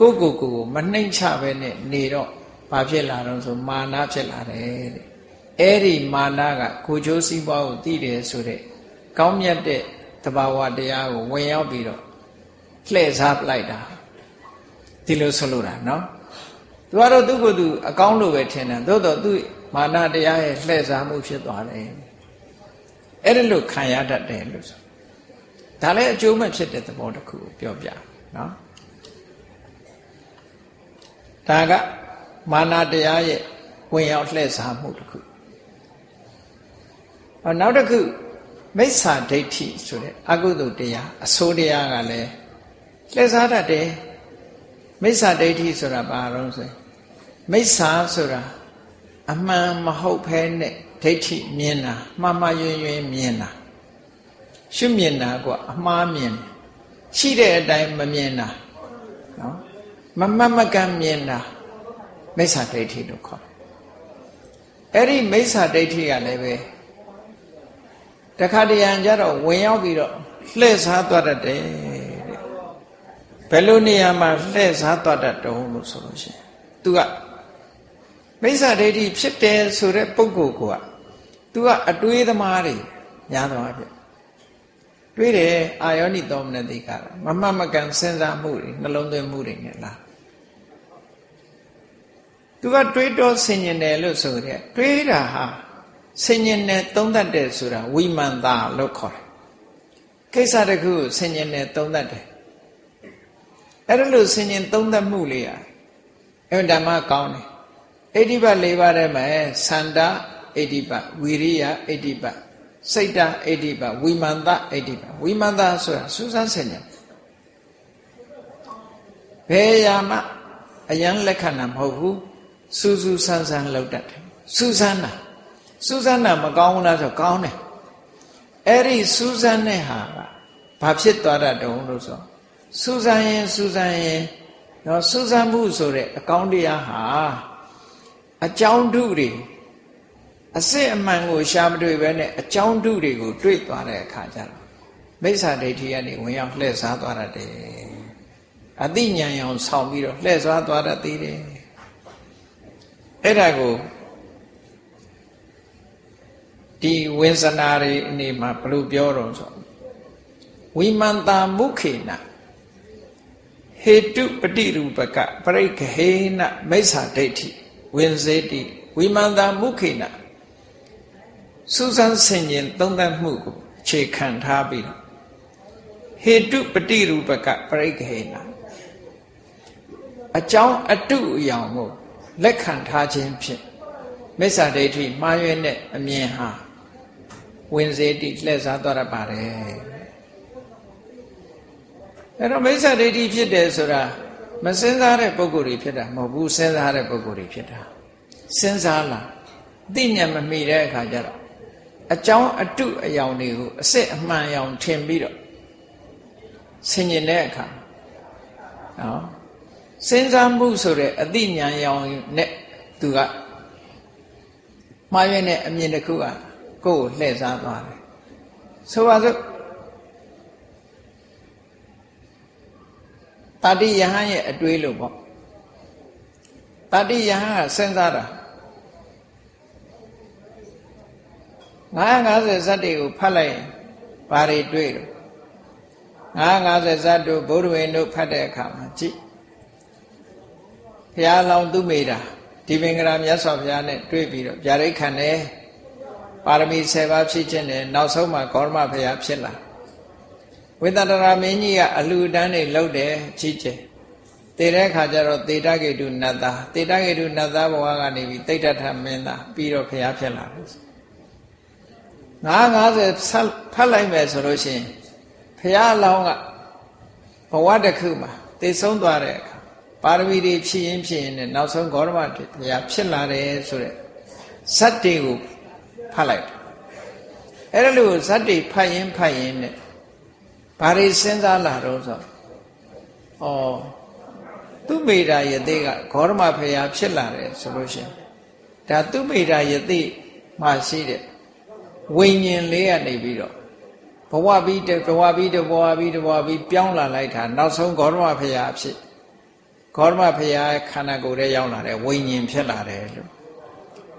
ကိုကိုကိုမနှိမ့်ချပဲနဲ့နေတော့ဘာဖြစ်လာတော့ဆိုမာနဖြစ်လာတယ်တဲ့အဲ့ဒီမာနကကိုကျိုးစီးပွားကိုသိတယ်ဆိုတဲ့ကောင်းမြတ်တဲ့တဘာဝတရားကိုဝင်ရောက်ပြီးတော့လှည့်စားပလိုက်တာဒီလိုဆိုလို့တာနော်သူကတော့သူ့ကိုယ်သူအကောင်းလို့ပဲထင်တယ်သို့တော့သူ့ မာနတရားရဲ့လှည့်စားမှုဖြစ်သွားတယ်အဲ့ဒါလို့ခံရတတ်တယ်လို့ဆိုဒါလည်းအကျိုးမဲ့ဖြစ်တဲ့သဘောတစ်ခုကိုပြောပြနော်ဒါကမာနတရားရဲ့ဝင်ရောက်လှည့်စားမှုတစ်ခုနောက်တစ်ခုမိစ္ဆာဒိဋ္ဌိဆိုတဲ့အကုသိုလ်တရားအဆိုးတရားကလည်းလှည့်စားတတ်တယ်မိစ္ဆာဒိဋ္ဌိဆိုတာဘာလို့ဆိုမိစ္ဆာဆိုတာ အမှန်မဟုတ်ဘဲနဲ့ဒိဋ္ဌိမြင်တာမှားမှားယွင်းယွင်းမြင်တာရှုမြင်တာကအမှားမြင်ရှိတဲ့အတိုင်းမမြင်တာနော်မမတ်မကန်မြင်တာမိစ္ဆာဒိဋ္ဌိလို့ခေါ်တယ်အဲ့ဒီမိစ္ဆာဒိဋ္ဌိကလည်းပဲတခါတရံကြတော့ဝင်ရောက်ပြီးတော့လှည့်စားသွားတတ်တယ်တဲ့ဘယ်လိုနေရာမှာလှည့်စားသွားတတ်တုံးလို့ဆိုလို့ရှိရင် तू က မိစ္ဆာဒိဋ္ဌိဖြစ်တယ်ဆိုတဲ့ပုဂ္ဂိုလ်က तू ကအတွေးသမားတွေညာတော်အဖြစ်တွေးတယ်အာယောနိသောမနတိကတော့မမှတ်မကန်စဉ်းစားမှုတွေနှလုံးသွင်းမှုတွေနဲ့လားသူကတွေးတော့ဆင်ញင်တယ်လို့ဆိုတဲ့တွေးတာဟာဆင်ញင်တယ်သုံးတတ်တယ်ဆိုတာဝိမာန်တာလို့ခေါ်တယ်ကိစ္စတခုဆင်ញင်တယ်သုံးတတ်တယ်အဲ့ဒါလို့ဆင်ញင်သုံးတတ်မှုလေးอ่ะအဲ့ဓမ္မကောင်းတယ် အိဋ္ဌိပတ်၄ပါးထဲမှာသန္တာအိဋ္ဌိပတ်ဝီရိယအိဋ္ဌိပတ်စိတ်တအိဋ္ဌိပတ်ဝိမာန်တအိဋ္ဌိပတ်ဝိမာန်တဆိုတာစူးစမ်းဆင်ញင်ဘယ်ရာမှအယံလက္ခဏာမဟုတ်ဘူးစူးစူးဆန်းဆန်းလောက်တတ်တယ်စူးစမ်းတာစူးစမ်းတာမကောင်းဘူးလားဆိုကောင်းတယ်အဲ့ဒီစူးစမ်းတဲ့ဟာကဘာဖြစ်သွားတတ်တုံးလို့ဆိုစူးစမ်းရင်စူးစမ်းရင်နော်စူးစမ်းမှုဆိုတဲ့အကောင်းတရားဟာ အကြောင်းဓုတွေအစစ်အမှန်ကိုရှာမတွေ့ပဲနဲ့အကြောင်းဓုတွေကိုတွေ့သွားတဲ့အခါကျတော့မိစ္ဆာဒိဋ္ဌိကနေဝင်ရောက်လှည့်စားသွားတတ်တယ်အသိဉာဏ်ရောင်ဆောင်ပြီးတော့လှည့်စားသွားတတ်သေးတယ်အဲ့ဒါကိုဒီဝိဇနာတွေအနေမှာဘယ်လိုပြောတော့ဆိုဝိမန္တာမုခေနဟေတုပတိရူပကပရိခဟေနမိစ္ဆာဒိဋ္ဌိ ဝိဇေတိဝိမန္တာမုခေနစူးစမ်းဆင်ခြင်သုံးသပ်မှုကိုခြေခံထားပြီးဟေတုပတိရူပကပရိခဟေနအကြောင်းအတုအယောင်ကိုလက်ခံထားခြင်းဖြင့်မိစ္ဆာဒိဋ္ဌိမှားယွင်းတဲ့အမြင်ဟာဝင်စေတိလှည့်စားသွားရပါတယ်အဲ့တော့မိစ္ဆာဒိဋ္ဌိဖြစ်တယ်ဆိုတာ မစင်စားတဲ့ပုံကိုယ်တွေဖြစ်တာမဟုတ်ဘူးစဉ်းစားတဲ့ပုံကိုယ်တွေဖြစ်တာစဉ်းစားလာသိဉာဏ်မမိတဲ့အခါကျတော့အကြောင်းအတုအယောင်တွေကိုအစစ်အမှန်အယောင်ထင်ပြီးတော့ဆင်ញင်တဲ့အခါနော်စဉ်းစားမှုဆိုတဲ့အသိဉာဏ်ရောင်နဲ့သူကမှားရတဲ့အမြင်တစ်ခုကကိုယ့်ကိုလှည့်စားသွားတယ်ဆိုပါစို့ တတိယဟန်ရဲ့အတွေးလို့ပေါ့တတိယဟန်ကစဉ်းစားတာ950ဇတ်တွေကိုဖတ်လိုက်ရင်ဘာတွေတွေးလို့950ဇတ်တို့ဘုရားဝင်တို့ဖတ်တဲ့အခါမှာကြည့်ဘုရားလောင်းသူမိတာဒီပင်္ဂရာမြတ်စွာဘုရားနဲ့တွေ့ပြီးတော့ဗျာဒိတ်ခံတယ်ပါရမီ7ပါးဖြည့်ခြင်းနဲ့နောက်ဆုံးမှာဂေါရမဘုရားဖြစ်လာ ဝိသန္တရာမင်းကြီးကအလှူဒန်းတွေလုပ်တယ်ကြီးကျယ်တည်တဲ့ခါကျတော့တေတဂေတုနတ်သားတေတဂေတုနတ်သားဘဝကနေပြီးတိဋ္ဌထမင်းသားပြီးတော့ဘုရားဖြစ်လာတယ်950ဖတ်လိုက်မယ်ဆိုလို့ရှိရင်ဘုရားအလောင်းကဘဝတစ်ခုမှာတည်ဆုံးသွားတဲ့အခါဘပါရမီတွေဖြည့်ရင်ဖြည့်ရင်နဲ့နောက်ဆုံးဂေါရမတရားဖြစ်လာတယ်ဆိုတဲ့ဇတ်တွေကိုဖတ်လိုက်အဲ့ဒါလို့ဇတ်တွေဖတ်ရင်ဖတ်ရင်နဲ့ ဘာတွေစဉ်းစားလာတော့ဆိုဩသူမေတာယသိကဂေါရမဖရာဖြစ်လာတယ်ဆိုလို့ရှိရင်ဒါသူမေတာယသိမှရှိတဲ့ဝိညာဉ်လေးကနေပြီးတော့ဘဝပြီးတဘဝပြီးတဘဝပြီးတဘဝပြီးပြောင်းလာလိုက်တာနောက်ဆုံးဂေါရမဖရာဖြစ်ဂေါရမဖရာခန္ဓာကိုယ်ထဲရောက်လာတဲ့ဝိညာဉ်ဖြစ်လာတယ်လို့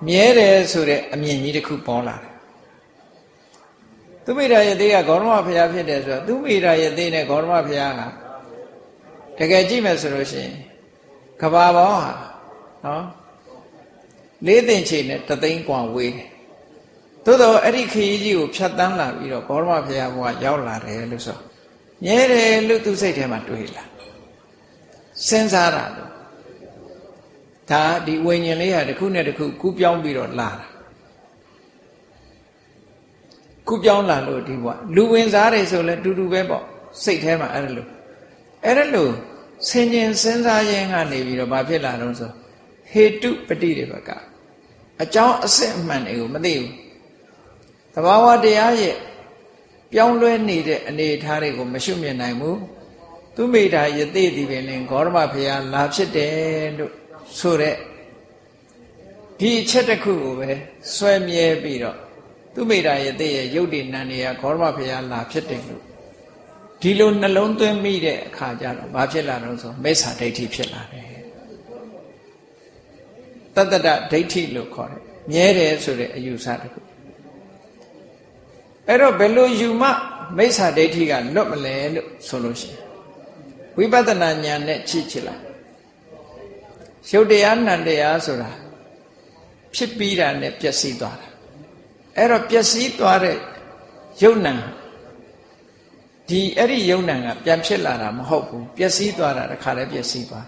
မြဲတယ်ဆိုတဲ့အမြင်ကြီးတစ်ခုပေါ်လာတယ် သူမိတာယသိကဂေါရမဖရာဖြစ်တယ်ဆိုတော့သူမိတာယသိနဲ့ဂေါရမဖရာကတကယ်ကြည့်မယ်ဆိုလို့ရှိရင်ကဘာပေါင်းဟာနော်လေးသိင်ချေနဲ့တသိန်းกว่าဝေးတယ်သို့တော့အဲ့ဒီခရီးကြီးကိုဖြတ်တန်းလာပြီးတော့ဘောရမဘုရားဘုရားရောက်လာတယ်လို့ဆိုမြဲတယ်လို့သူစိတ်ထဲမှာတွေးလာစဉ်းစားတာလို့ဒါဒီဝိညာဉ်လေးဟာတစ်ခုနဲ့တစ်ခုကူးပြောင်းပြီးတော့လာတာ ကူးပြောင်းလာလို့ဒီဘဝလူဝင်စားတယ်ဆိုလဲတူတူပဲပေါ့စိတ်ထဲမှာအဲ့လိုအဲ့ဒါလို့ဆင်ញင်စဉ်းစားခြင်းကနေပြီးတော့ဘာဖြစ်လာတော့ဆိုဟေတုပတိတွေဘကအကြောင်းအစစ်အမှန်တွေကိုမသိဘူးတဘာဝတရားရဲ့ပြောင်းလဲနေတဲ့အနေအထားတွေကိုမရှုမြင်နိုင်ဘူးသူမိတာယသိတိပင်လင်ဂေါရမဖရာလာဖြစ်တယ်လို့ဆိုတဲ့ဒီအချက်တစ်ခုကိုပဲဆွဲမြဲပြီးတော့ သူမိတာယသိရဲ့ယုတ်တိနန္ဒီယဂေါရမဖရာလာဖြစ်တယ်လို့ဒီလိုနှလုံးသွင်းမိတဲ့အခါကျတော့ဘာဖြစ်လာတော့ဆိုမိစ္ဆာဒိဋ္ဌိဖြစ်လာတယ်တတ္တဒဒိဋ္ဌိလို့ခေါ်တယ်မြဲတယ်ဆိုတဲ့အယူဆတစ်ခုအဲ့တော့ဘယ်လိုယူမှမိစ္ဆာဒိဋ္ဌိကလွတ်မလဲလို့ဆိုလို့ရှိရင်ဝိပဿနာဉာဏ်နဲ့ချိချလိုက်ရုပ်တရားနံတရားဆိုတာဖြစ်ပြီးတာနဲ့ပျက်စီးသွားတာ အဲ့တော့ပျက်စီးသွားတဲ့ယုံနံဒီအဲ့ဒီယုံနံကပြန်ဖြစ်လာတာမဟုတ်ဘူးပျက်စီးသွားတာတခါတည်းပျက်စီးသွား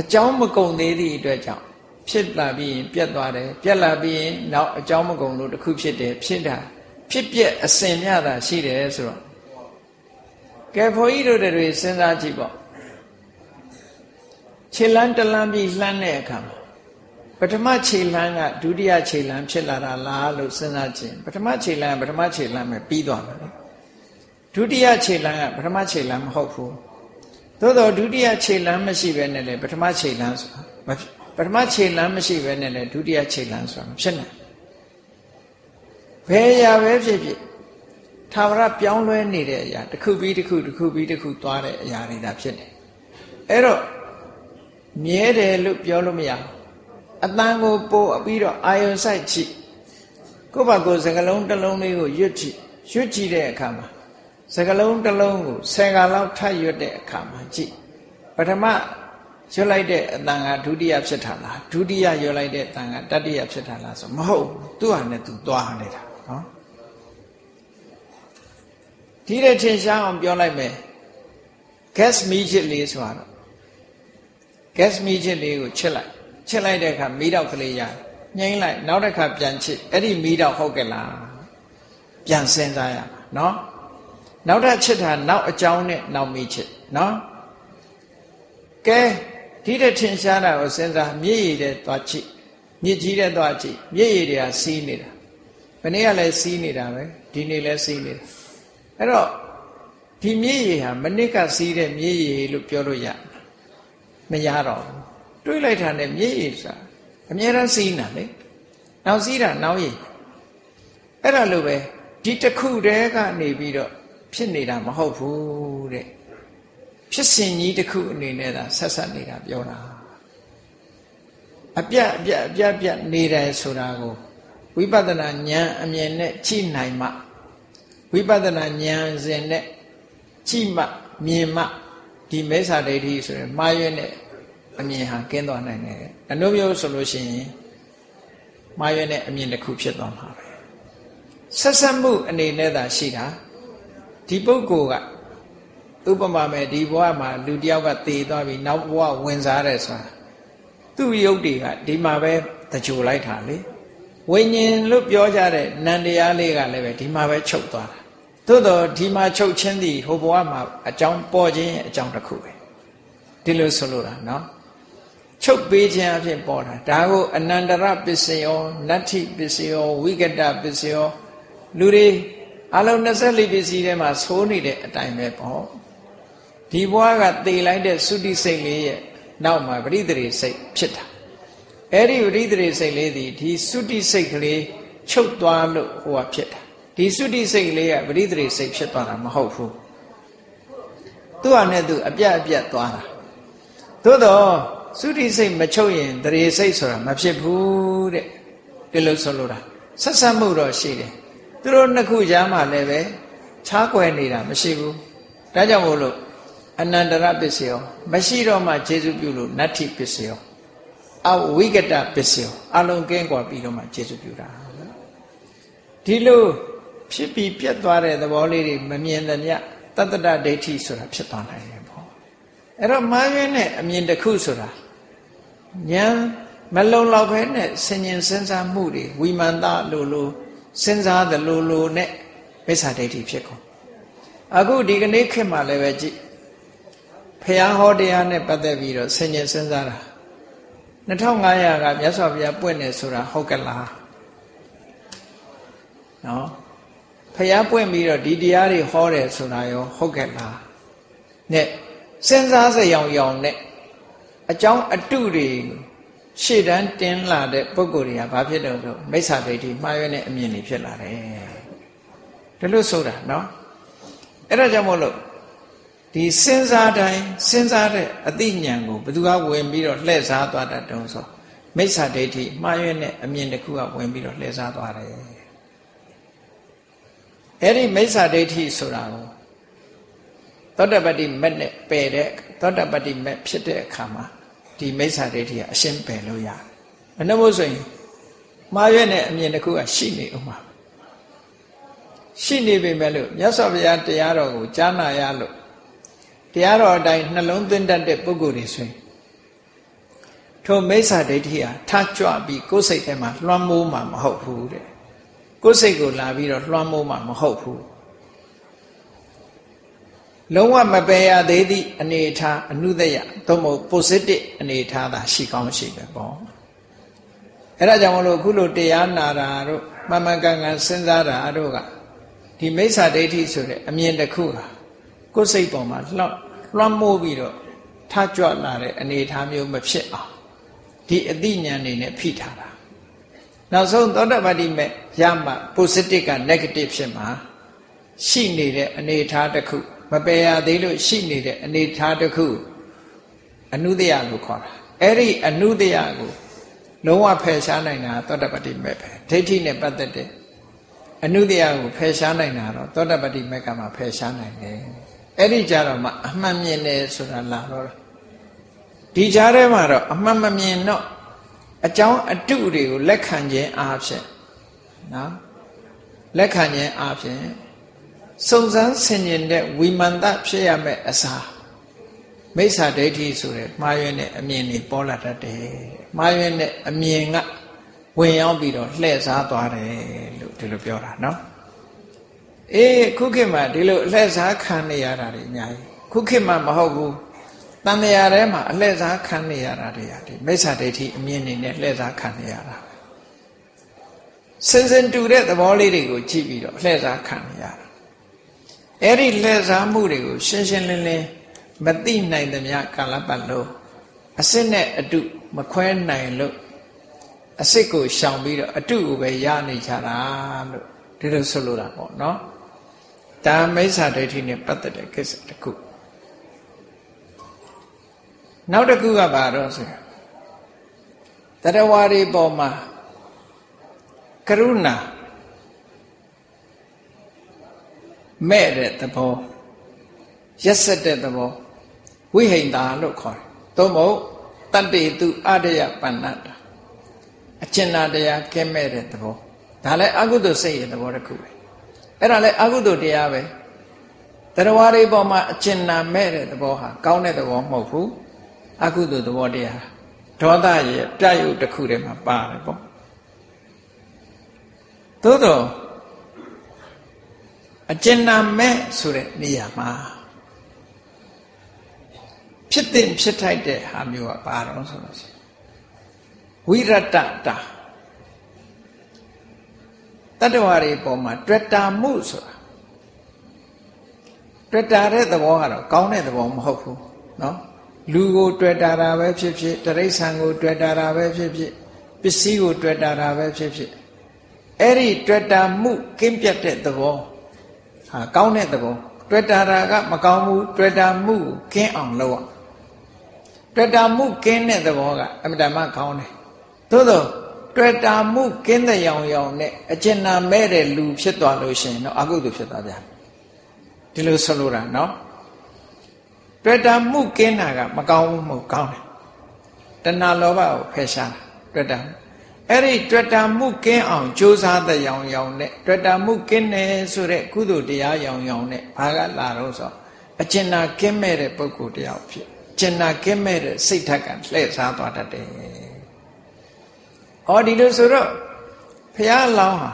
အကြောင်းမကုန်သေးသည့်အတွက်ကြောင့်ဖြစ်လာပြီးရင်ပြတ်သွားတယ်ပြတ်လာပြီးရင်နောက်အကြောင်းမကုန်လို့တစ်ခုဖြစ်တယ်ဖြစ်တာဖြစ်ပြက်အစဉ်မြတာရှိတယ်ဆိုတော့ကဲဘုန်းကြီးတို့တွေစဉ်းစားကြည့်ပေါ့ခြေလန်းတလန်းပြီးလှမ်းတဲ့အခါမှာ ပထမခြေလန်းကဒုတိယခြေလန်းဖြစ်လာတာလားလို့စဉ်းစားကြည့်ပထမခြေလန်းပထမခြေလန်းပဲပြီးသွားတယ်ဒုတိယခြေလန်းကပထမခြေလန်းမဟုတ်ဘူးသို့တော့ဒုတိယခြေလန်းမရှိဘဲနဲ့လေပထမခြေလန်းဆိုတာပထမခြေလန်းမရှိဘဲနဲ့လေဒုတိယခြေလန်းဆိုတာမဖြစ်နိုင်ဘယ်ရာပဲဖြစ်ဖြစ်သာဝရပြောင်းလဲနေတဲ့အရာတစ်ခုပြီးတစ်ခုတစ်ခုပြီးတစ်ခုသွားတဲ့အရာတွေဒါဖြစ်တယ်အဲ့တော့မြဲတယ်လို့ပြောလို့မရဘူး အတန်ကိုပို့ပြီးတော့အာယုံဆိုင်ကြည့်ကိုယ့်ဘာကိုယ်စကလုံးတစ်လုံးလေးကိုရွတ်ကြည့်ရွတ်ကြည့်တဲ့အခါမှာစကလုံးတစ်လုံးကိုဆယ်ကလောက်ထပ်ရွတ်တဲ့အခါမှာကြည့်ပထမရွတ်လိုက်တဲ့အတန်ကဒုတိယဖြစ်တာလားဒုတိယရွတ်လိုက်တဲ့အတန်ကတတိယဖြစ်တာလားဆိုမဟုတ်သူ့ဟာနဲ့သူသွားနေတာနော်ဒီတဲ့ထင်ရှားအောင်ပြောလိုက်မယ် gas မီးချစ်လေးဆိုတော့ gas မီးချစ်လေးကိုချစ်လိုက် ချစ်လိုက်တဲ့အခါမီးတောက်ကလေးရညှိမ့်လိုက်နောက်တစ်ခါပြန်ချစ်အဲ့ဒီမီးတောက်ဟုတ်ကဲ့လားပြန်စဉ်းစားရမှာနော်နောက်ထပ်ချစ်တာနောက်အကြောင်းနဲ့နောက်မီးချစ်နော်ကဲဒီတဲ့ထင်ရှားတာကိုစဉ်းစားမြည်ရည်တဲ့သွားကြည့်မြစ်ကြီးတဲ့သွားကြည့်မြည်ရည်တွေကစီးနေတာဘယ်နေ့ကလည်းစီးနေတာပဲဒီနေ့လည်းစီးနေတာအဲ့တော့ဒီမြည်ရည်ဟာမနစ်ကစီးတဲ့မြည်ရည်လို့ပြောလို့ရမရတော့ဘူး တွေးလိုက်တာနဲ့မြည်ရည်ဆိုတာအများအားစီးနေတာလေနောက်စီးတာနောက်ရည်အဲ့ဒါလိုပဲဒီတစ်ခုတည်းကနေပြီးတော့ဖြစ်နေတာမဟုတ်ဘူးတဲ့ဖြစ်စဉ်ကြီးတစ်ခုအနေနဲ့သာဆက်ဆက်နေတာပြောတာအပြတ်အပြတ်အပြတ်ပြတ်နေတယ်ဆိုတာကိုဝိပဿနာဉာဏ်အမြင်နဲ့ကြည့်နိုင်မှဝိပဿနာဉာဏ်စဉ်နဲ့ကြည့်မှမြင်မှဒီမဲဆာဒိဋ္ဌိဆိုရင်မှားရွံ့တဲ့ အမြင်ဟာကင်းသွားနိုင်တယ်အနှုတ်မျိုးဆိုလို့ရှိရင်မာရွဲနဲ့အမြင်တစ်ခုဖြစ်သွားမှာပဲဆက်ဆက်မှုအနေနဲ့သာရှိတာဒီပုဂ္ဂိုလ်ကဥပမာမဲ့ဒီဘဝမှာလူတစ်ယောက်ကတည်သွားပြီးနောက်ဘဝဝင်စားတယ်ဆိုတာသူ့ရုပ်တွေကဒီမှာပဲတကြိုလိုက်တာလေဝိညာဉ်လို့ပြောကြတဲ့နန္တရားလေးကလည်းပဲဒီမှာပဲချုပ်သွားတာသို့တော့ဒီမှာချုပ်ချင်းသည်ဟိုဘဝမှာအကြောင်းပေါ်ခြင်းအကြောင်းတစ်ခုပဲဒီလိုဆိုလို့တာနော် ချုပ်ပေးခြင်းအဖြစ်ပေါ်တာဒါကိုအနန္တရပစ္စယောနတ္ထိပစ္စယောဝိကတပစ္စယောလူတွေအလုံး24ပစ္စည်းထဲမှာသိုးနေတဲ့အတိုင်းပဲပေါ့ဒီဘဝကတည်လိုက်တဲ့သုတိစိတ်လေးရဲ့နောက်မှာပရိသေစိတ်ဖြစ်တာအဲ့ဒီပရိသေစိတ်လေးဒီဒီသုတိစိတ်ကလေးချုပ်သွားလို့ဟိုကဖြစ်တာဒီသုတိစိတ်လေးကပရိသေစိတ်ဖြစ်သွားတာမဟုတ်ဘူးသူ့ဟာနဲ့သူအပြတ်အပြတ်သွားတာသို့တော့ သုတိစိတ်မချုပ်ရင်တရေစိတ်ဆိုတာမဖြစ်ဘူးတဲ့ဒီလိုဆိုလိုတာဆက်ဆက်မှုတော့ရှိတယ်သူတို့နှစ်ခုကြားမှာလည်းပဲခြားကွယ်နေတာမရှိဘူးဒါကြောင့်မို့လို့အနန္တရပစ္စယောမရှိတော့မှခြေစုပြုလို့နတ္ထိပစ္စယောအဝိကတပစ္စယောအလုံးကင်းကွာပြီးတော့မှခြေစုပြုတာဒီလိုဖြစ်ပြီးပြတ်သွားတဲ့သဘောလေးတွေမမြင်သမျှတတ္တဒိဋ္ဌိဆိုတာဖြစ်သွားနိုင်တယ်ပေါ့အဲ့တော့မာယွင်းနဲ့အမြင်တစ်ခုဆိုတာ ဉာဏ်မလုံလောက်ပဲနဲ့ဆင်ញင်စဉ်းစားမှုတွေဝိမာန်တလို့လို့စဉ်းစားသလိုလိုနဲ့မိစ္ဆာဒိဋ္ဌိဖြစ်ကုန်အခုဒီကနေ့ခေတ်မှာလည်းပဲကြည့်ဖះဟောတရားနဲ့ပတ်သက်ပြီးတော့ဆင်ញင်စဉ်းစားတာ2500ကမြတ်စွာဘုရားပွင့်နေဆိုတာဟုတ်ကလားနော်ဖះပွင့်ပြီးတော့ဒီတရားတွေဟောတယ်ဆိုတာရောဟုတ်ကဲ့လားနဲ့စဉ်းစားစရာရောင်နဲ့ အကြောင်းအတုတွေရှေ့တန်းတင်းလာတဲ့ပုံကိုယ်တွေကဘာဖြစ်တယ်ဆိုမိစ္ဆာဒိဋ္ဌိမှားရွက်တဲ့အမြင်တွေဖြစ်လာတယ်ဒီလိုဆိုတာနော်အဲ့ဒါကြောင့်မို့လို့ဒီစဉ်းစားတိုင်းစဉ်းစားတဲ့အသိဉာဏ်ကိုဘယ်သူကဝင်ပြီးတော့လှည့်စားသွားတတ်တုံးဆိုမိစ္ဆာဒိဋ္ဌိမှားရွက်တဲ့အမြင်တစ်ခုကဝင်ပြီးတော့လှည့်စားသွားတယ်အဲ့ဒီမိစ္ဆာဒိဋ္ဌိဆိုတာကိုသောတပတ္တိမက်နဲ့ပယ်တဲ့သောတပတ္တိမက်ဖြစ်တဲ့အခါမှာ ဒီမိစ္ဆာဒိဋ္ဌိကအရှင်းပယ်လို့ရတယ်။မနှမို့ဆိုရင်မှားရွက်တဲ့အမြင်တစ်ခုကရှိနေဥမှာရှိနေပေမဲ့လို့မြတ်စွာဘုရားတရားတော်ကိုကြားနာရလို့တရားတော်အတိုင်းနှလုံးသွင်းတတ်တဲ့ပုဂ္ဂိုလ်တွေဆိုရင်ထိုမိစ္ဆာဒိဋ္ဌိဟာထကြွပြီးကိုယ်စိတ်ထဲမှာလွှမ်းမိုးမှာမဟုတ်ဘူးတဲ့ကိုယ်စိတ်ကိုလာပြီးတော့လွှမ်းမိုးမှာမဟုတ်ဘူး လုံးဝမပယ်ရသေးသည့်အနေအထားအနုဒယသို့မဟုတ် positive အနေအထားသာရှိကောင်းရှိပဲပေါ့အဲ့ဒါကြောင့်မလို့အခုလိုတရားနာတာတို့မမကန်ကန်စဉ်းစားတာတို့ကဒီမိစ္ဆာဒိဋ္ဌိဆိုတဲ့အမြင်တစ်ခုဟာကိုယ်စိတ်ပေါ်မှာလွှမ်းလွှမ်းမိုးပြီးတော့ထကြွလာတဲ့အနေအထားမျိုးမဖြစ်အောင်ဒီအသိဉာဏ်နေနဲ့ဖိထားတာနောက်ဆုံးသောတပတ္တိမဲ့ရမှ positive က negative ဖြစ်မှာရှိနေတဲ့အနေအထားတစ်ခု မပယ်ရသေးလို့ရှိနေတဲ့အနေထားတစ်ခုအနုတယလို့ခေါ်တာအဲ့ဒီအနုတယကိုလုံးဝဖယ်ရှားနိုင်တာသောတပတ္တိမဲ့ပဲဒိဋ္ဌိနဲ့ပတ်သက်တဲ့အနုတယကိုဖယ်ရှားနိုင်တာတော့သောတပတ္တိမဲ့ကမှဖယ်ရှားနိုင်တယ်အဲ့ဒီကြတော့မှအမှန်မြင်တယ်ဆိုတာလာတော့ဒီကြားထဲမှာတော့အမှန်မမြင်တော့အကြောင်းအတုတွေကိုလက်ခံခြင်းအားဖြင့်နော်လက်ခံခြင်းအားဖြင့် စုံစမ်းဆင်ញင်တဲ့ဝိမာန်တဖြစ်ရမယ့်အစားမိစ္ဆာဒိဋ္ဌိဆိုတဲ့မှားယွင်းတဲ့အမြင်တွေပေါ်လာတတ်တယ်မှားယွင်းတဲ့အမြင်ကဝင်ရောက်ပြီးတော့လှည့်စားသွားတယ်လို့ဒီလိုပြောတာနော်အေးခုခေတ်မှာဒီလိုအလှည့်စားခံနေရတာတွေအများကြီးခုခေတ်မှာမဟုတ်ဘူးတန်တရားထဲမှာအလှည့်စားခံနေရတာတွေဟာဒီမိစ္ဆာဒိဋ္ဌိအမြင်တွေနဲ့လှည့်စားခံနေရတာစင်စင်တူတဲ့သဘောလေးတွေကိုကြည့်ပြီးတော့လှည့်စားခံနေရတာ အဲ့ဒီလှည့်စားမှုတွေကိုရှင်းရှင်းလင်းလင်းမသိနိုင်သမျှကာလပတ်လုံးအစစ်နဲ့အတုမခွဲနိုင်လို့အစစ်ကိုရှောင်ပြီးတော့အတုကိုပဲရနေကြတာလို့ဒီလိုဆိုလိုတာပေါ့နော်ဒါမိစ္ဆာဒိဋ္ဌိနဲ့ပတ်သက်တဲ့ကိစ္စတစ်ခုနောက်တစ်ခုကဘာတော့ဆိုတရဝါရီပေါ်မှာကရုဏာ မဲ့တဲ့သဘောရက်ဆက်တဲ့သဘောဝိဟိန္တာလို့ခေါ်တယ်သို့မဟုတ်တတ္တေတုအတ္တယပဏ္ဏတာအကျဉ်းတရားကဲမဲ့တဲ့သဘောဒါလည်းအကုသိုလ်စိတ်ရဲ့သဘောတစ်ခုပဲအဲ့ဒါလည်းအကုသိုလ်တရားပဲတရားဝါတွေပေါ်မှာအကျဉ်းနာမဲ့တဲ့သဘောဟာကောင်းတဲ့သဘောမဟုတ်ဘူးအကုသိုလ်သဘောတရားဒေါသရဲ့ပြယုတ်တစ်ခုတည်းမှာပါတယ်ပေါ့သို့တော့ အကျဉ်းနာမဲ့ဆိုတဲ့နေရာမှာဖြစ်တဲ့ဖြစ်ထိုက်တဲ့ဟာမျိုးကဘာတော့ဆိုလို့ရှိရင် ဝိရတတာတတ္တဝါတွေပေါ်မှာတွေ့တာမှုဆိုတာတွေ့တာတဲ့သဘောကတော့ကောင်းတဲ့သဘောမဟုတ်ဘူးเนาะလူကိုတွေ့တာတာပဲဖြစ်ဖြစ်တရိษံကိုတွေ့တာတာပဲဖြစ်ဖြစ်ပစ္စည်းကိုတွေ့တာတာပဲဖြစ်ဖြစ်အဲ့ဒီတွေ့တာမှုကင်းပြတ်တဲ့သဘော ဟာကောင်းတဲ့သဘောတွေ့တာတာကမကောင်းဘူးတွေ့တာမှုကင်းအောင်လုပ်ရတွေ့တာမှုကင်းတဲ့သဘောကအမြဲတမ်းကောင်းတယ်သို့သောတွေ့တာမှုကင်းတဲ့ရောင်ရောင်နဲ့အကျဉ်းနာမဲ့တဲ့လူဖြစ်သွားလို့ရှိရင်တော့အကုသိုလ်ဖြစ်သွားပြန်ဒီလိုဆိုလိုတာနော်တွေ့တာမှုကင်းတာကမကောင်းဘူးမဟုတ်ကောင်းတယ်တဏှာလောဘကိုဖယ်ရှားတာတွေ့တာ အဲ့ဒီတွေ့တာမှုကင်းအောင်ကြိုးစားတဲ့ရောင်ရောင်နဲ့တွေ့တာမှုကင်းတယ်ဆိုတဲ့ကုသိုလ်တရားရောင်ရောင်နဲ့ဘာကလာတော့ဆိုအကျဉ်းနာကင်းမဲ့တဲ့ပုဂ္ဂိုလ်တယောက်ဖြစ်ကျဉ်နာကင်းမဲ့တဲ့စိတ်ဓာတ်ကလှည့်စားသွားတတ်တယ်။ဩဒီလိုဆိုတော့ဘုရားလောင်းဟာ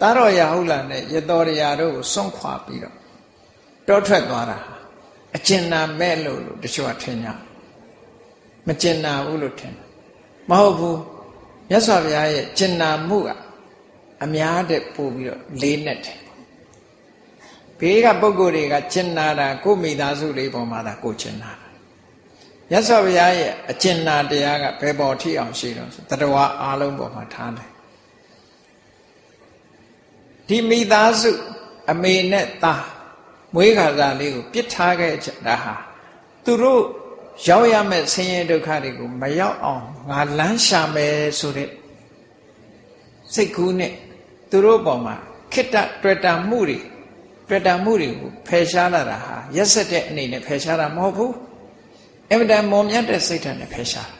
တာတော်ရဟုတ်လားနဲ့ရတော်ရတို့ကိုစွန့်ခွာပြီးတော့တောထွက်သွားတာအကျဉ်နာမဲ့လို့လို့တချို့ကထင်ကြမကျဉ်နာဘူးလို့ထင်တယ် မဟုတ်ဘူးမြတ်စွာဘုရားရဲ့ကျဉ်နာမှုကအများတဲ့ပို့ပြီးတော့လေးနဲ့တယ်ဘေးကပုဂ္ဂိုလ်တွေကကျဉ်နာတာကိုမိသားစုလေးပေါ်မှာသာကိုကျဉ်နာတာမြတ်စွာဘုရားရဲ့အကျဉ်နာတရားကဘယ်ပေါ်ထိအောင်ရှိတော့တတဝါအားလုံးပေါ်မှာထားတယ်ဒီမိသားစုအမေနဲ့သားမွေးခါစားလေးကိုပြစ်ထားခဲ့တာဟာသူတို့ ရောက်ရမယ့်ဆင်းရဲဒုက္ခတွေကိုမရောက်အောင်ငါလမ်းရှာမယ်ဆိုတဲ့စိတ်ကူးနဲ့သူတို့ပေါ်မှာခိတ္တတွေ့တာမှုတွေတွေ့တာမှုတွေကိုဖယ်ရှားလာတာဟာရက်ဆက်တဲ့အနေနဲ့ဖယ်ရှားတာမဟုတ်ဘူးအမြဲတမ်းမုံမြတ်တဲ့စိတ်ဓာတ်နဲ့ဖယ်ရှား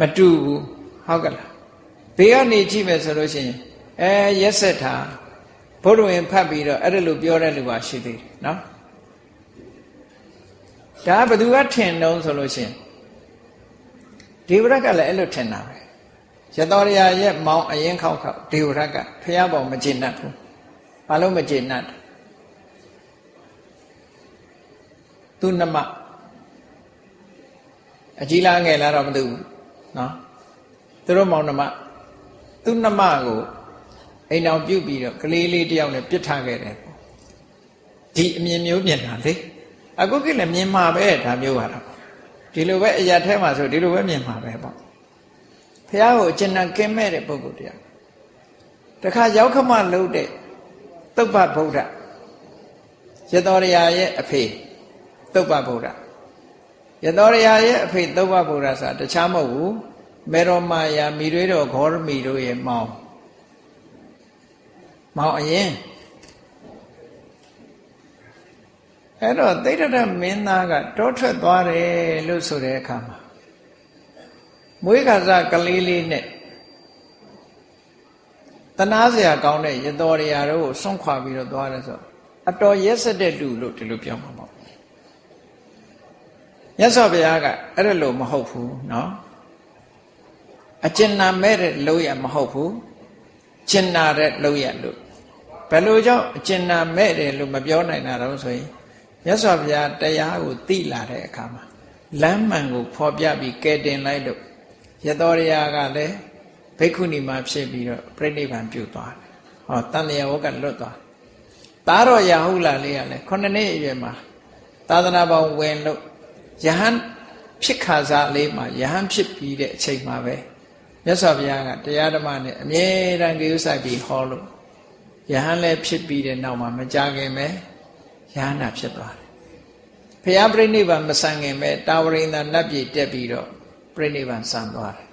မတူဘူးဟုတ်ကလားဘေးကနေကြည့်မယ်ဆိုလို့ရှိရင်အဲရက်ဆက်တာဘုရားဝင်ဖတ်ပြီးတော့အဲ့ဒါလိုပြောတဲ့လူပါရှိသေးတယ်နော် ဒါဘသူကထင်တော့ဆိုလို့ရှိရင်ဒေဝရတ်ကလည်းအဲ့လိုထင်တာပဲရတော်ရရဲ့မောင်အရင်ခောက်ခောက်ဒေဝရတ်ကဖះပေါ်မကျေနပ်ဘူးဘာလို့မကျေနပ်သူနှမအကြီးလားငယ်လားတော့မသိဘူးနော်သူတို့မောင်နှမသူနှမကိုအိမ်အောင်ပြုတ်ပြီးတော့ကလေးလေးတယောက်နဲ့ပြစ်ထားခဲ့တယ်ဒီအမြင်မျိုးပြင်တာလေ အခုကိလည်းမြင်မှာပဲဒါမျိုးပါတော့ဒီလိုပဲအရာထဲမှာဆိုဒီလိုပဲမြင်မှာပဲပေါ့ဘုရားကိုအကျဉ်းကင်းမဲ့တဲ့ပုဂ္ဂိုလ်တရားတခါရောက်ခမလို့တဲ့သုပ္ပဗုဒ္ဓရတော်ရရဲ့အဖေသုပ္ပဗုဒ္ဓရတော်ရရဲ့အဖေသုပ္ပဗုဒ္ဓဆိုတာတခြားမဟုတ်ဘူးမေရောမာယာမိတွေတော်ဂေါရမီတို့ရဲ့မောင်မောင်အရင် အဲ့တော့သိတ္တရမင်းသားကတောထွက်သွားတယ်လို့ဆိုတဲ့အခါမှာမွေးခါစားကလေးလေးနဲ့တနာเสียကောင်းတဲ့ရတော်ရရာတို့ကိုစွန့်ခွာပြီးတော့သွားတယ်ဆိုအတော်ရက်စက်တဲ့လူလို့ဒီလိုပြောမှာပေါ့မြတ်စွာဘုရားကအဲ့ဒါလို့မဟုတ်ဘူးเนาะအကျဉ်းနာမဲ့တဲ့လို့ရမဟုတ်ဘူးကျဉ်းနာတဲ့လို့ရလို့ဘယ်လိုကြောင့်အကျဉ်းနာမဲ့တယ်လို့မပြောနိုင်တာတော့ဆိုရင် မြတ်စွာဘုရားတရားကိုသိလာတဲ့အခါမှာလမ်းမှန်ကိုဖော်ပြပြီးကဲတင်လိုက်လို့ရတော်ရရာကလည်းဘိက္ခုနီမှာဖြစ်ပြီးတော့ပြိဋိဘံပြုတ်သွားတယ်။ဟောတန်လျာဝကလွတ်သွား။သားတော်ရာဟုလာလေးကလည်းခုနှစ်နှစ်အရွယ်မှာသာသနာပေါင်းဝင်လို့ယဟန်ဖြစ်ခါစားလေးမှာယဟန်ဖြစ်ပြီးတဲ့အချိန်မှာပဲမြတ်စွာဘုရားကတရားဓမ္မနဲ့အမြဲတမ်းကြိုးစားပြီးဟောလို့ယဟန်လည်းဖြစ်ပြီးတဲ့နောက်မှာမကြခင်ပဲ ယဟနာဖြစ်သွားတယ်။ဘုရားပြိဋိဘံမဆန်ခင်ပဲတာဝရိန္ဒနတ်ပြည်တက်ပြီးတော့ပြိဋိဘံဆန်သွားတယ်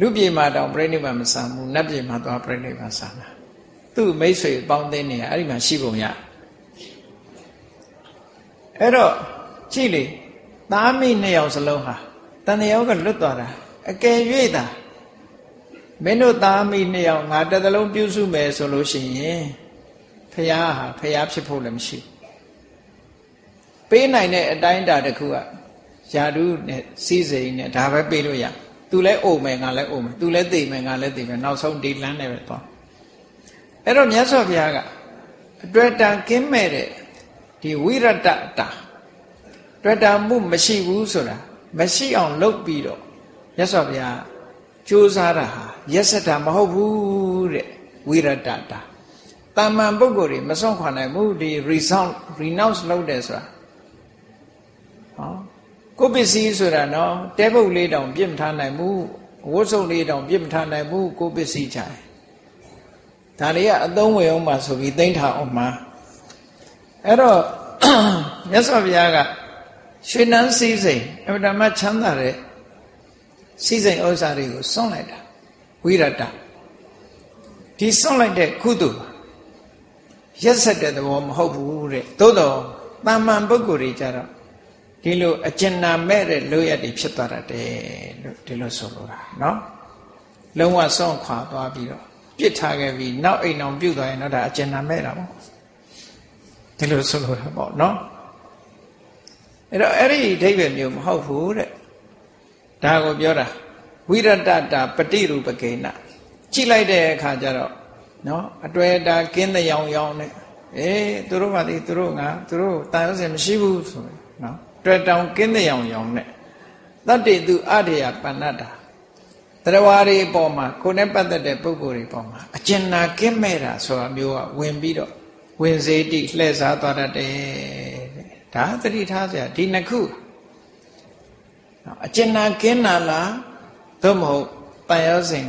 လူပြေမှာတောင်ပြိဋိဘံမဆန်ဘူးနတ်ပြေမှာသွားပြိဋိဘံဆန်တာသူ့မိတ်ဆွေပေါင်းသိနေရအဲ့ဒီမှာရှိပုံရအဲ့တော့ကြည့်လေသားမိနှစ်ယောက်စလုံးဟာတန်တယောက်ကလွတ်သွားတာအကယ်၍သာမင်းတို့သားမိနှစ်ယောက်ငါတစ်သလုံးပြုစုမယ်ဆိုလို့ရှိရင် ဖះဟာဖះဖြစ်ဖို့လည်းမရှိပေးနိုင်တဲ့အတိုင်းအတာတစ်ခုကယာဓုနဲ့စီးစိမ်နဲ့ဒါပဲပေးလို့ရသူလည်းအိုမယ်ငါလည်းအိုမယ်သူလည်းသိမယ်ငါလည်းသိမယ်နောက်ဆုံးဒီလမ်းနဲ့ပဲသွားအဲ့တော့မြတ်စွာဘုရားကအတွေ့တန်ကင်းမဲ့တဲ့ဒီဝိရတတာတွေ့တာမှုမရှိဘူးဆိုတာမရှိအောင်လုပ်ပြီးတော့မြတ်စွာဘုရားကြိုးစားတာဟာရက်စက်တာမဟုတ်ဘူးတဲ့ဝိရတတာ တာမန်ပုဂ္ဂိုလ်တွေမစွန့်ခွာနိုင်ဘူးဒီ result renounce လုပ်တယ်ဆိုတာဟောကိုပစ္စည်းဆိုတာနော်တဲပုတ်လေးတောင်ပြစ်မထားနိုင်ဘူးဝတ်စုံလေးတောင်ပြစ်မထားနိုင်ဘူးကိုပစ္စည်းချင်ဒါတွေကအသုံးဝင်အောင်ပါဆိုပြီးသိမ့်ထားအောင်မှာအဲ့တော့မြတ်စွာဘုရားကရွှေနန်းစည်းစိမ်အမှန်တမ်းချမ်းသာတဲ့စည်းစိမ်ဥစ္စာတွေကိုစွန့်လိုက်တာဝိရတဒီစွန့်လိုက်တဲ့ကုသိုလ် ရက်ဆက်တဲ့သဘောမဟုတ်ဘူးတဲ့သို့တော့တာမန်ပုဂ္ဂိုလ်တွေကြတော့ဒီလိုအကျဉ်းနာမဲ့တဲ့လောရတွေဖြစ်သွားတတ်တယ်လို့ဒီလိုဆိုလိုတာเนาะလုံးဝစွန့်ခွာသွားပြီးတော့ပြစ်ထားခဲ့ပြီးနောက်အိမ်အောင်ပြုတ်သွားရင်တော့ဒါအကျဉ်းနာမဲ့တာပေါ့ဒီလိုဆိုလိုတာပေါ့เนาะအဲ့တော့အဲ့ဒီအဓိပ္ပာယ်မျိုးမဟုတ်ဘူးတဲ့ဒါကိုပြောတာဝိရတတာပฏิရူပကေနကြည့်လိုက်တဲ့အခါကျတော့ နော်အတွေ့အတာကင်းတဲ့ရောင်ရောင်နဲ့အေးသူတို့ပါလေသူတို့ငါသူတို့တန်ရုံးစင်မရှိဘူးဆိုရင်နော်တွေ့တောင်ကင်းတဲ့ရောင်ရောင်နဲ့တတ္တိသူအတေယပဏ္ဏတာတရားဝါတွေအပေါ်မှာကိုယ်နဲ့ပတ်သက်တဲ့ပုဂ္ဂိုလ်တွေအပေါ်မှာအကျဉ်းနာကင်းမဲ့တာဆိုတာမျိုးကဝင်ပြီးတော့ဝင်စေတိလှည့်စားသွားတတ်တယ်ဒါသတိထားစရာဒီနှစ်ခုအကျဉ်းနာကင်းတာလားသို့မဟုတ်တန်ရောစဉ်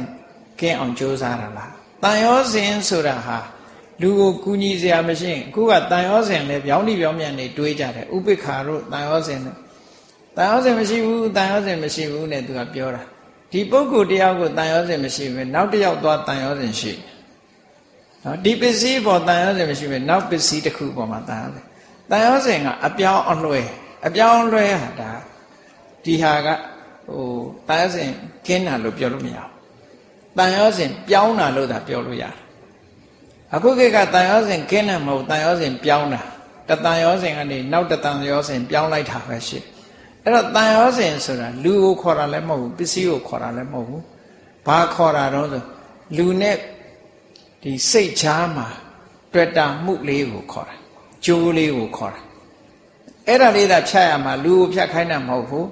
ကင်းအောင်ကြိုးစားတာလား တန်ရောစဉ်ဆိုတာဟာလူကိုကူညီစရာမရှိရင်အခုကတန်ရောစဉ်လည်းပြောင်းတိပြောင်းပြန်နေတွေးကြတယ်ဥပိ္ပခာတို့တန်ရောစဉ်တို့တန်ရောစဉ်မရှိဘူးတန်ရောစဉ်မရှိဘူးနဲ့သူကပြောတာဒီပုဂ္ဂိုလ်တယောက်ကိုတန်ရောစဉ်မရှိဘူးနောက်တစ်ယောက်သွားတန်ရောစဉ်ရှိနော်ဒီပစ္စည်းပေါ်တန်ရောစဉ်မရှိဘူးနောက်ပစ္စည်းတစ်ခုပေါ်မှာတန်ရောစဉ်တန်ရောစဉ်ကအပြောင်းအလွှဲအပြောင်းအလွှဲဟာဒါဒီဟာကဟိုတန်ရောစဉ်ကင်းတာလို့ပြောလို့မရဘူး တန်ရောစဉ်ပြောင်းတာလို့သာပြောလို့ရတယ်အခုခေတ်ကတန်ရောစဉ်ကင်းတယ်မဟုတ်တန်ရောစဉ်ပြောင်းတာတတန်ရောစဉ်ကနေနောက်တတန်ရောစဉ်ပြောင်းလိုက်တာပဲရှိအဲ့တော့တန်ရောစဉ်ဆိုတာလူကိုခေါ်တာလည်းမဟုတ်ဘူးပစ္စည်းကိုခေါ်တာလည်းမဟုတ်ဘူးဘာခေါ်တာတော့ဆိုလူနဲ့ဒီစိတ်ချားမှာတွေ့တာမှုလေးကိုခေါ်တာကြိုးလေးကိုခေါ်တာအဲ့ဒါလေးသာဖြတ်ရမှာလူကိုဖြတ်ခိုင်းတာမဟုတ်ဘူး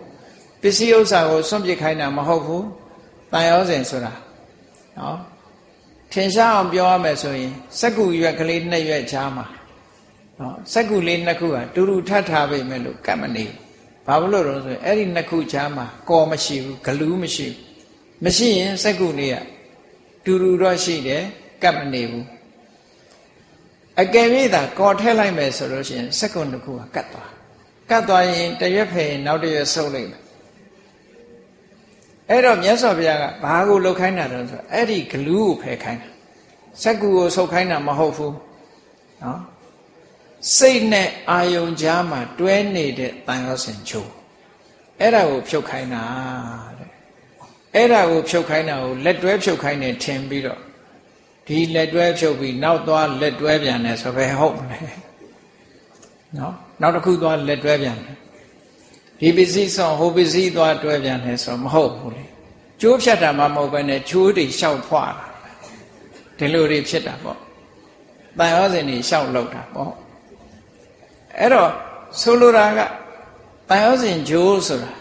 ပစ္စည်းဥစ္စာကိုစွန့်ပစ်ခိုင်းတာမဟုတ်ဘူးတန်ရောစဉ်ဆိုတာ နော်ထင်ရှားအောင်ပြောရမယ်ဆိုရင်စက္ကူရွက်ကလေးနှစ်ရွက်ချားမှာနော်စက္ကူလေးနှစ်ခုဟာတူတူထပ်ထားပေမဲ့လို့ကတ်မနေဘာလို့လို့တော့ဆိုရင်အဲ့ဒီနှစ်ခုချားမှာကော်မရှိဘူးဂလူးမရှိဘူးမရှိရင်စက္ကူလေးကတူတူတော့ရှိတယ်ကတ်မနေဘူးအကယ်၍သာကော်ထည့်လိုက်မယ်ဆိုလို့ရှိရင်စက္ကူနှစ်ခုကကတ်သွားကတ်သွားရင်တရွက်ဖယ်ရင်နောက်တရွက်ဆုပ်လိုက်မယ် အဲ့တော့မြတ်စွာဘုရားကဘာကိုလှုပ်ခိုင်းတာတော့ဆိုအဲ့ဒီဂလူးကိုဖယ်ခိုင်းတာစက္ကူကိုဆုပ်ခိုင်းတာမဟုတ်ဘူးနော်စိတ်နဲ့အာယုံကြားမှာတွဲနေတဲ့တန်ရောစင်ချိုးအဲ့ဒါကိုဖြုတ်ခိုင်းတာတဲ့အဲ့ဒါကိုဖြုတ်ခိုင်းတာကိုလက်တွဲဖြုတ်ခိုင်းနေထင်ပြီးတော့ဒီလက်တွဲဖြုတ်ပြီးနောက်သွားလက်တွဲပြန်တယ်ဆိုပဲဟုတ်မလဲနော်နောက်တစ်ခုသွားလက်တွဲပြန်တယ် ဒီပစ္စည်းဆောင်ဟိုပစ္စည်းသွားတွဲပြန်တယ်ဆိုမဟုတ်ဘူးလေကျိုးဖြတ်တာမှမဟုတ်ဘဲနဲ့ချိုးတွေလျှောက်ဖွာတာဒီလိုတွေဖြစ်တာပေါ့တန်ရောစင်တွေလျှောက်လောက်တာပေါ့အဲ့တော့ဆိုလိုတာကတန်ရောစင်ဂျိုးဆိုတာ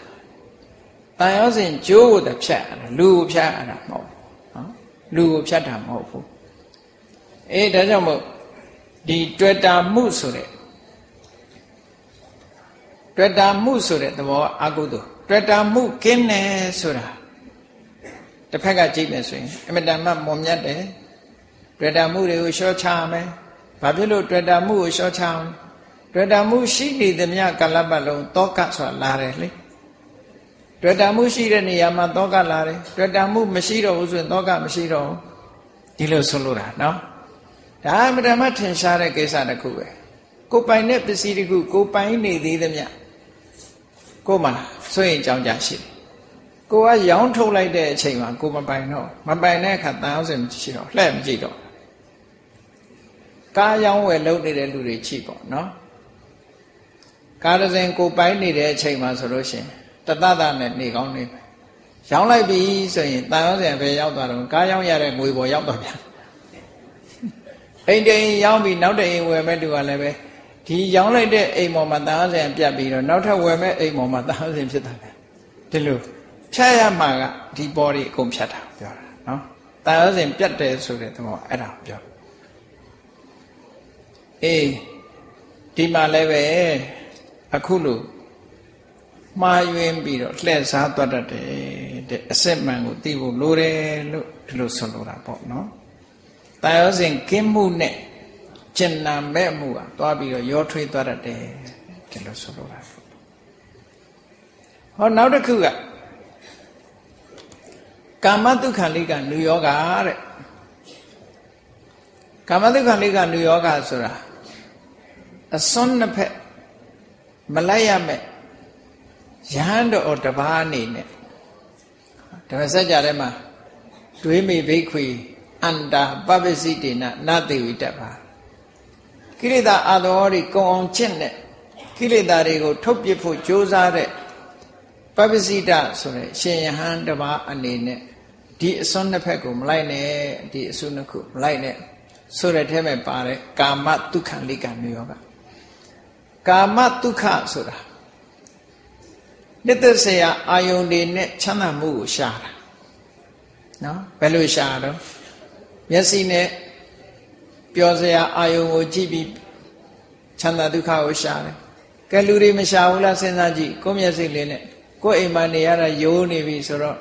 တန်ရောစင်ဂျိုးကိုတဖြတ်ရတာလူကိုဖြတ်ရတာမဟုတ်နော်လူကိုဖြတ်တာမဟုတ်ဘူးအေးဒါကြောင့်မို့ဒီတွေ့တာမှုဆိုတဲ့ တွေ့တာမှုဆိုတဲ့သဘောအကုသို့တွေ့တာမှုကင်းတယ်ဆိုတာတစ်ဖက်ကကြည့်မယ်ဆိုရင်အမတန်မှမွန်မြတ်တယ်တွေ့တာမှုတွေကိုရှော့ချမယ်ဘာဖြစ်လို့တွေ့တာမှုကိုရှော့ချအောင်တွေ့တာမှုရှိနေသမျှကလပ်ပတ်လုံးတောကဆိုတာလာတယ်လေတွေ့တာမှုရှိတဲ့နေရာမှာတောကလာတယ်တွေ့တာမှုမရှိတော့ဘူးဆိုရင်တောကမရှိတော့ဘူးဒီလိုဆိုလိုတာနော်ဒါအမတန်မှထင်ရှားတဲ့ကိစ္စတစ်ခုပဲကိုပိုင်တဲ့ပစ္စည်းတစ်ခုကိုပိုင်နေသေးသမျှ ကိုမှစွရင်ကြောင်းကြရှိတယ်ကိုကရောင်းထုတ်လိုက်တဲ့အချိန်မှာကိုမပိုင်တော့မပိုင်တဲ့အခါတန်အောင်စင်မရှိတော့လှည့်မကြည့်တော့ကားရောင်းဝယ်လုပ်နေတဲ့လူတွေချိပေါ့နော်ကားတစ်စင်ကိုပိုင်နေတဲ့အချိန်မှာဆိုလို့ရှိရင်တတတနဲ့နေကောင်းနေပဲရောင်းလိုက်ပြီဆိုရင်တန်အောင်စင်ပဲရောက်သွားတော့ကားရောင်းရတဲ့ငွေပေါ်ရောက်တော့ပြန်အိမ်တိန်ရောင်းပြီးနောက်တအိမ်ဝယ်မဲ့လူကလည်းပဲ ဒီရောင်းလိုက်တဲ့အိမ်ပေါ်မှာတာဝစဉ်ပြတ်ပြီးတော့နောက်ထပ်ဝယ်မဲ့အိမ်ပေါ်မှာတာဝစဉ်ဖြစ်တာလေဒီလိုဖြတ်ရမှာကဒီပေါ်ဒီအကုန်ဖြတ်တာပြောတာနော်တာဝစဉ်ပြတ်တယ်ဆိုတဲ့သဘောအဲ့ဒါပြောအေးဒီမှာလည်းပဲအခုလို့မှားယွင်းပြီးတော့လှည့်စားသွားတတ်တယ်တဲ့အစစ်မှန်ကိုသိဖို့လိုတယ်လို့ဒီလိုဆိုလိုတာပေါ့နော်။တာယောစဉ်ကင်းမှုနဲ့ ကျင်နာမဲ့မှုကသွားပြီးတော့ရောထွေးသွားတတ်တယ်ဒီလိုဆိုလိုတာ။ဟောနောက်တစ်ခုကကာမတုခလိကနုယောဂတဲ့ကာမတုခလိကနုယောဂဆိုတာအစွန်းနှစ်ဖက်မလိုက်ရမဲ့ယဟန်တော်တပါးအနေနဲ့ဓမ္မစကြာထဲမှာတွေးမိဘိခွေအန္တာပပ္ပစိတေနနသေဝိတ္တပါ ကိလေသာအသောတွေကုံအောင်ချင့်တဲ့ကိလေသာတွေကိုထုတ်ပြဖို့ကြိုးစားတဲ့ပပ္ပစိတဆိုတဲ့ရှင်ယဟန်တပါးအနေနဲ့ဒီအစွန်းနှစ်ဖက်ကိုမလိုက်နဲ့ဒီအစွန်းနှစ်ခုမလိုက်နဲ့ဆိုတဲ့ထဲမှာပါတဲ့ကာမတုခလိကမျိုးယောကကာမတုခဆိုတာနှစ်သက်စရာအာယုန်တွေနဲ့ချမ်းသာမှုကိုရှာတာနော်ဘယ်လိုရှာတော့မျက်စိနဲ့ ပျော်စရာအာယုန်ကိုကြည့်ပြီးချမ်းသာဒုက္ခကိုရှာတယ်ကဲလူတွေမရှာဘူးလားစဉ်းစားကြည့်ကိုယ်မျက်စိလေးနဲ့ကိုယ်အိမ်မှာနေရတာယိုးနေပြီဆိုတော့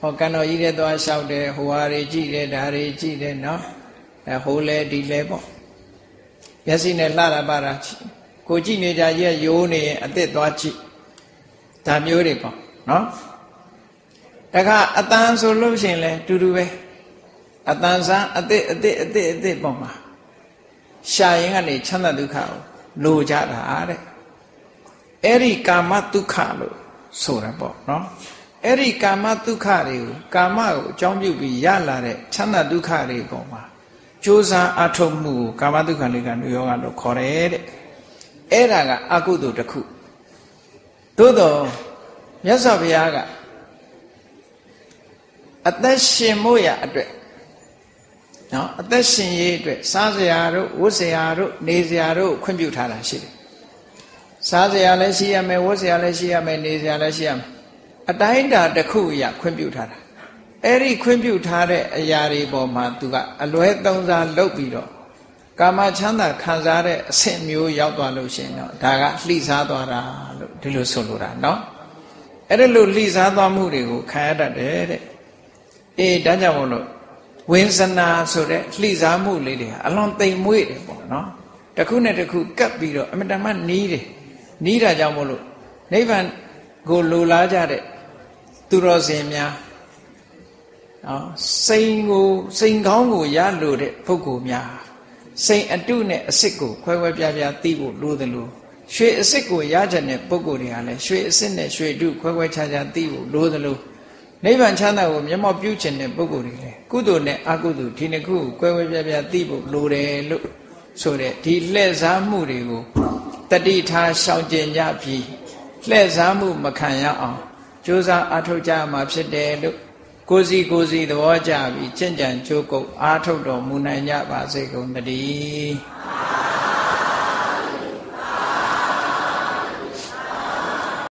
ဟောကန်တော်ကြီးတဲ့သွားလျှောက်တယ်ဟိုဟာတွေကြည့်တယ်ဒါတွေကြည့်တယ်နော်အဲဟိုလဲဒီလဲပေါ့မျက်စိနဲ့လှတာပါတာကိုကြည့်နေကြရဲ့ယိုးနေရင်အစ်စ်သွားကြည့်ဒါမျိုးတွေပေါ့နော်တခါအတန်ဆိုလို့ရှိရင်လဲတူတူပဲအတန်ဆန်းအစ်အစ်အစ်အစ်ပေါ့မှာ ရှာရင်ကနေချမ်းသာဒုက္ခကိုလိုကြတာတဲ့အဲ့ဒီကာမဒုက္ခလို့ဆိုတာပေါ့နော်အဲ့ဒီကာမဒုက္ခတွေကိုကာမကိုအကြောင်းပြုပြီးရလာတဲ့ချမ်းသာဒုက္ခတွေပေါ်မှာကြိုးစားအထုတ်မှုကိုကာမဒုက္ခလေးကနုယောဂလို့ခေါ်တယ်တဲ့အဲ့ဒါကအကုသိုလ်တစ်ခုသို့တော့မြတ်စွာဘုရားကအသက်ရှင်မို့ရအတွက် နော်အသက်ရှင်ရေးအတွက်စားစရာတို့ဝတ်စရာတို့နေစရာတို့ခွင့်ပြုထားတာရှိတယ်စားစရာလည်းရှိရမယ်ဝတ်စရာလည်းရှိရမယ်နေစရာလည်းရှိရမယ်အတိုင်းတာတစ်ခုအရာခွင့်ပြုထားတာအဲ့ဒီခွင့်ပြုထားတဲ့အရာတွေပေါ်မှာသူကအလွဲသုံးစားလုပ်ပြီးတော့ကာမချမ်းသာခံစားတဲ့အဆင့်မျိုးရောက်သွားလို့ရှင်တော့ဒါကလှိစားသွားတာလို့ဒီလိုဆိုလိုတာเนาะအဲ့ဒါလို့လှိစားသွားမှုတွေကိုခံရတတ်တယ်တဲ့အေးဒါကြောင့်မို့လို့ ဝိဇနာဆိုတဲ့လှိစားမှုလေးတွေအလွန်တိမ်မွေ့တယ်ပေါ့နော်တစ်ခုနဲ့တစ်ခုကပ်ပြီးတော့အမတန်မှနီးတယ်နီးတာကြောင့်မို့လို့နိဗ္ဗာန်ကိုလိုလားကြတဲ့သူတော်စင်များနော်စိန်ကိုစိန်ကောင်းကိုရလို့တဲ့ပုဂ္ဂိုလ်များစိန်အတုနဲ့အစစ်ကိုခွဲခွဲပြားပြားသိဖို့လိုတယ်လို့ရွှေအစစ်ကိုရကြတဲ့ပုဂ္ဂိုလ်တွေကလည်းရွှေအစစ်နဲ့ရွှေတုခွဲခွဲခြားခြားသိဖို့လိုတယ်လို့ နိဗ္ဗာန်ချမ်းသာကိုမျက်မှောက်ပြုခြင်းတဲ့ပုဂ္ဂိုလ်တွေလေကုသိုလ်နဲ့အကုသိုလ်ဒီနှစ်ခုကိုကွဲကွဲပြားပြားသိဖို့လိုတယ်လို့ဆိုတဲ့ဒီလှည့်စားမှုတွေကိုတတိထားရှောင်ကျင်ကြပြီးလှည့်စားမှုမခံရအောင်ကြိုးစားအားထုတ်ကြမှာဖြစ်တယ်လို့ကိုစီကိုစီသဘောကြပြီးကျင့်ကြံကြိုးကုပ်အားထုတ်တော်မူနိုင်ကြပါစေကုန်တည်း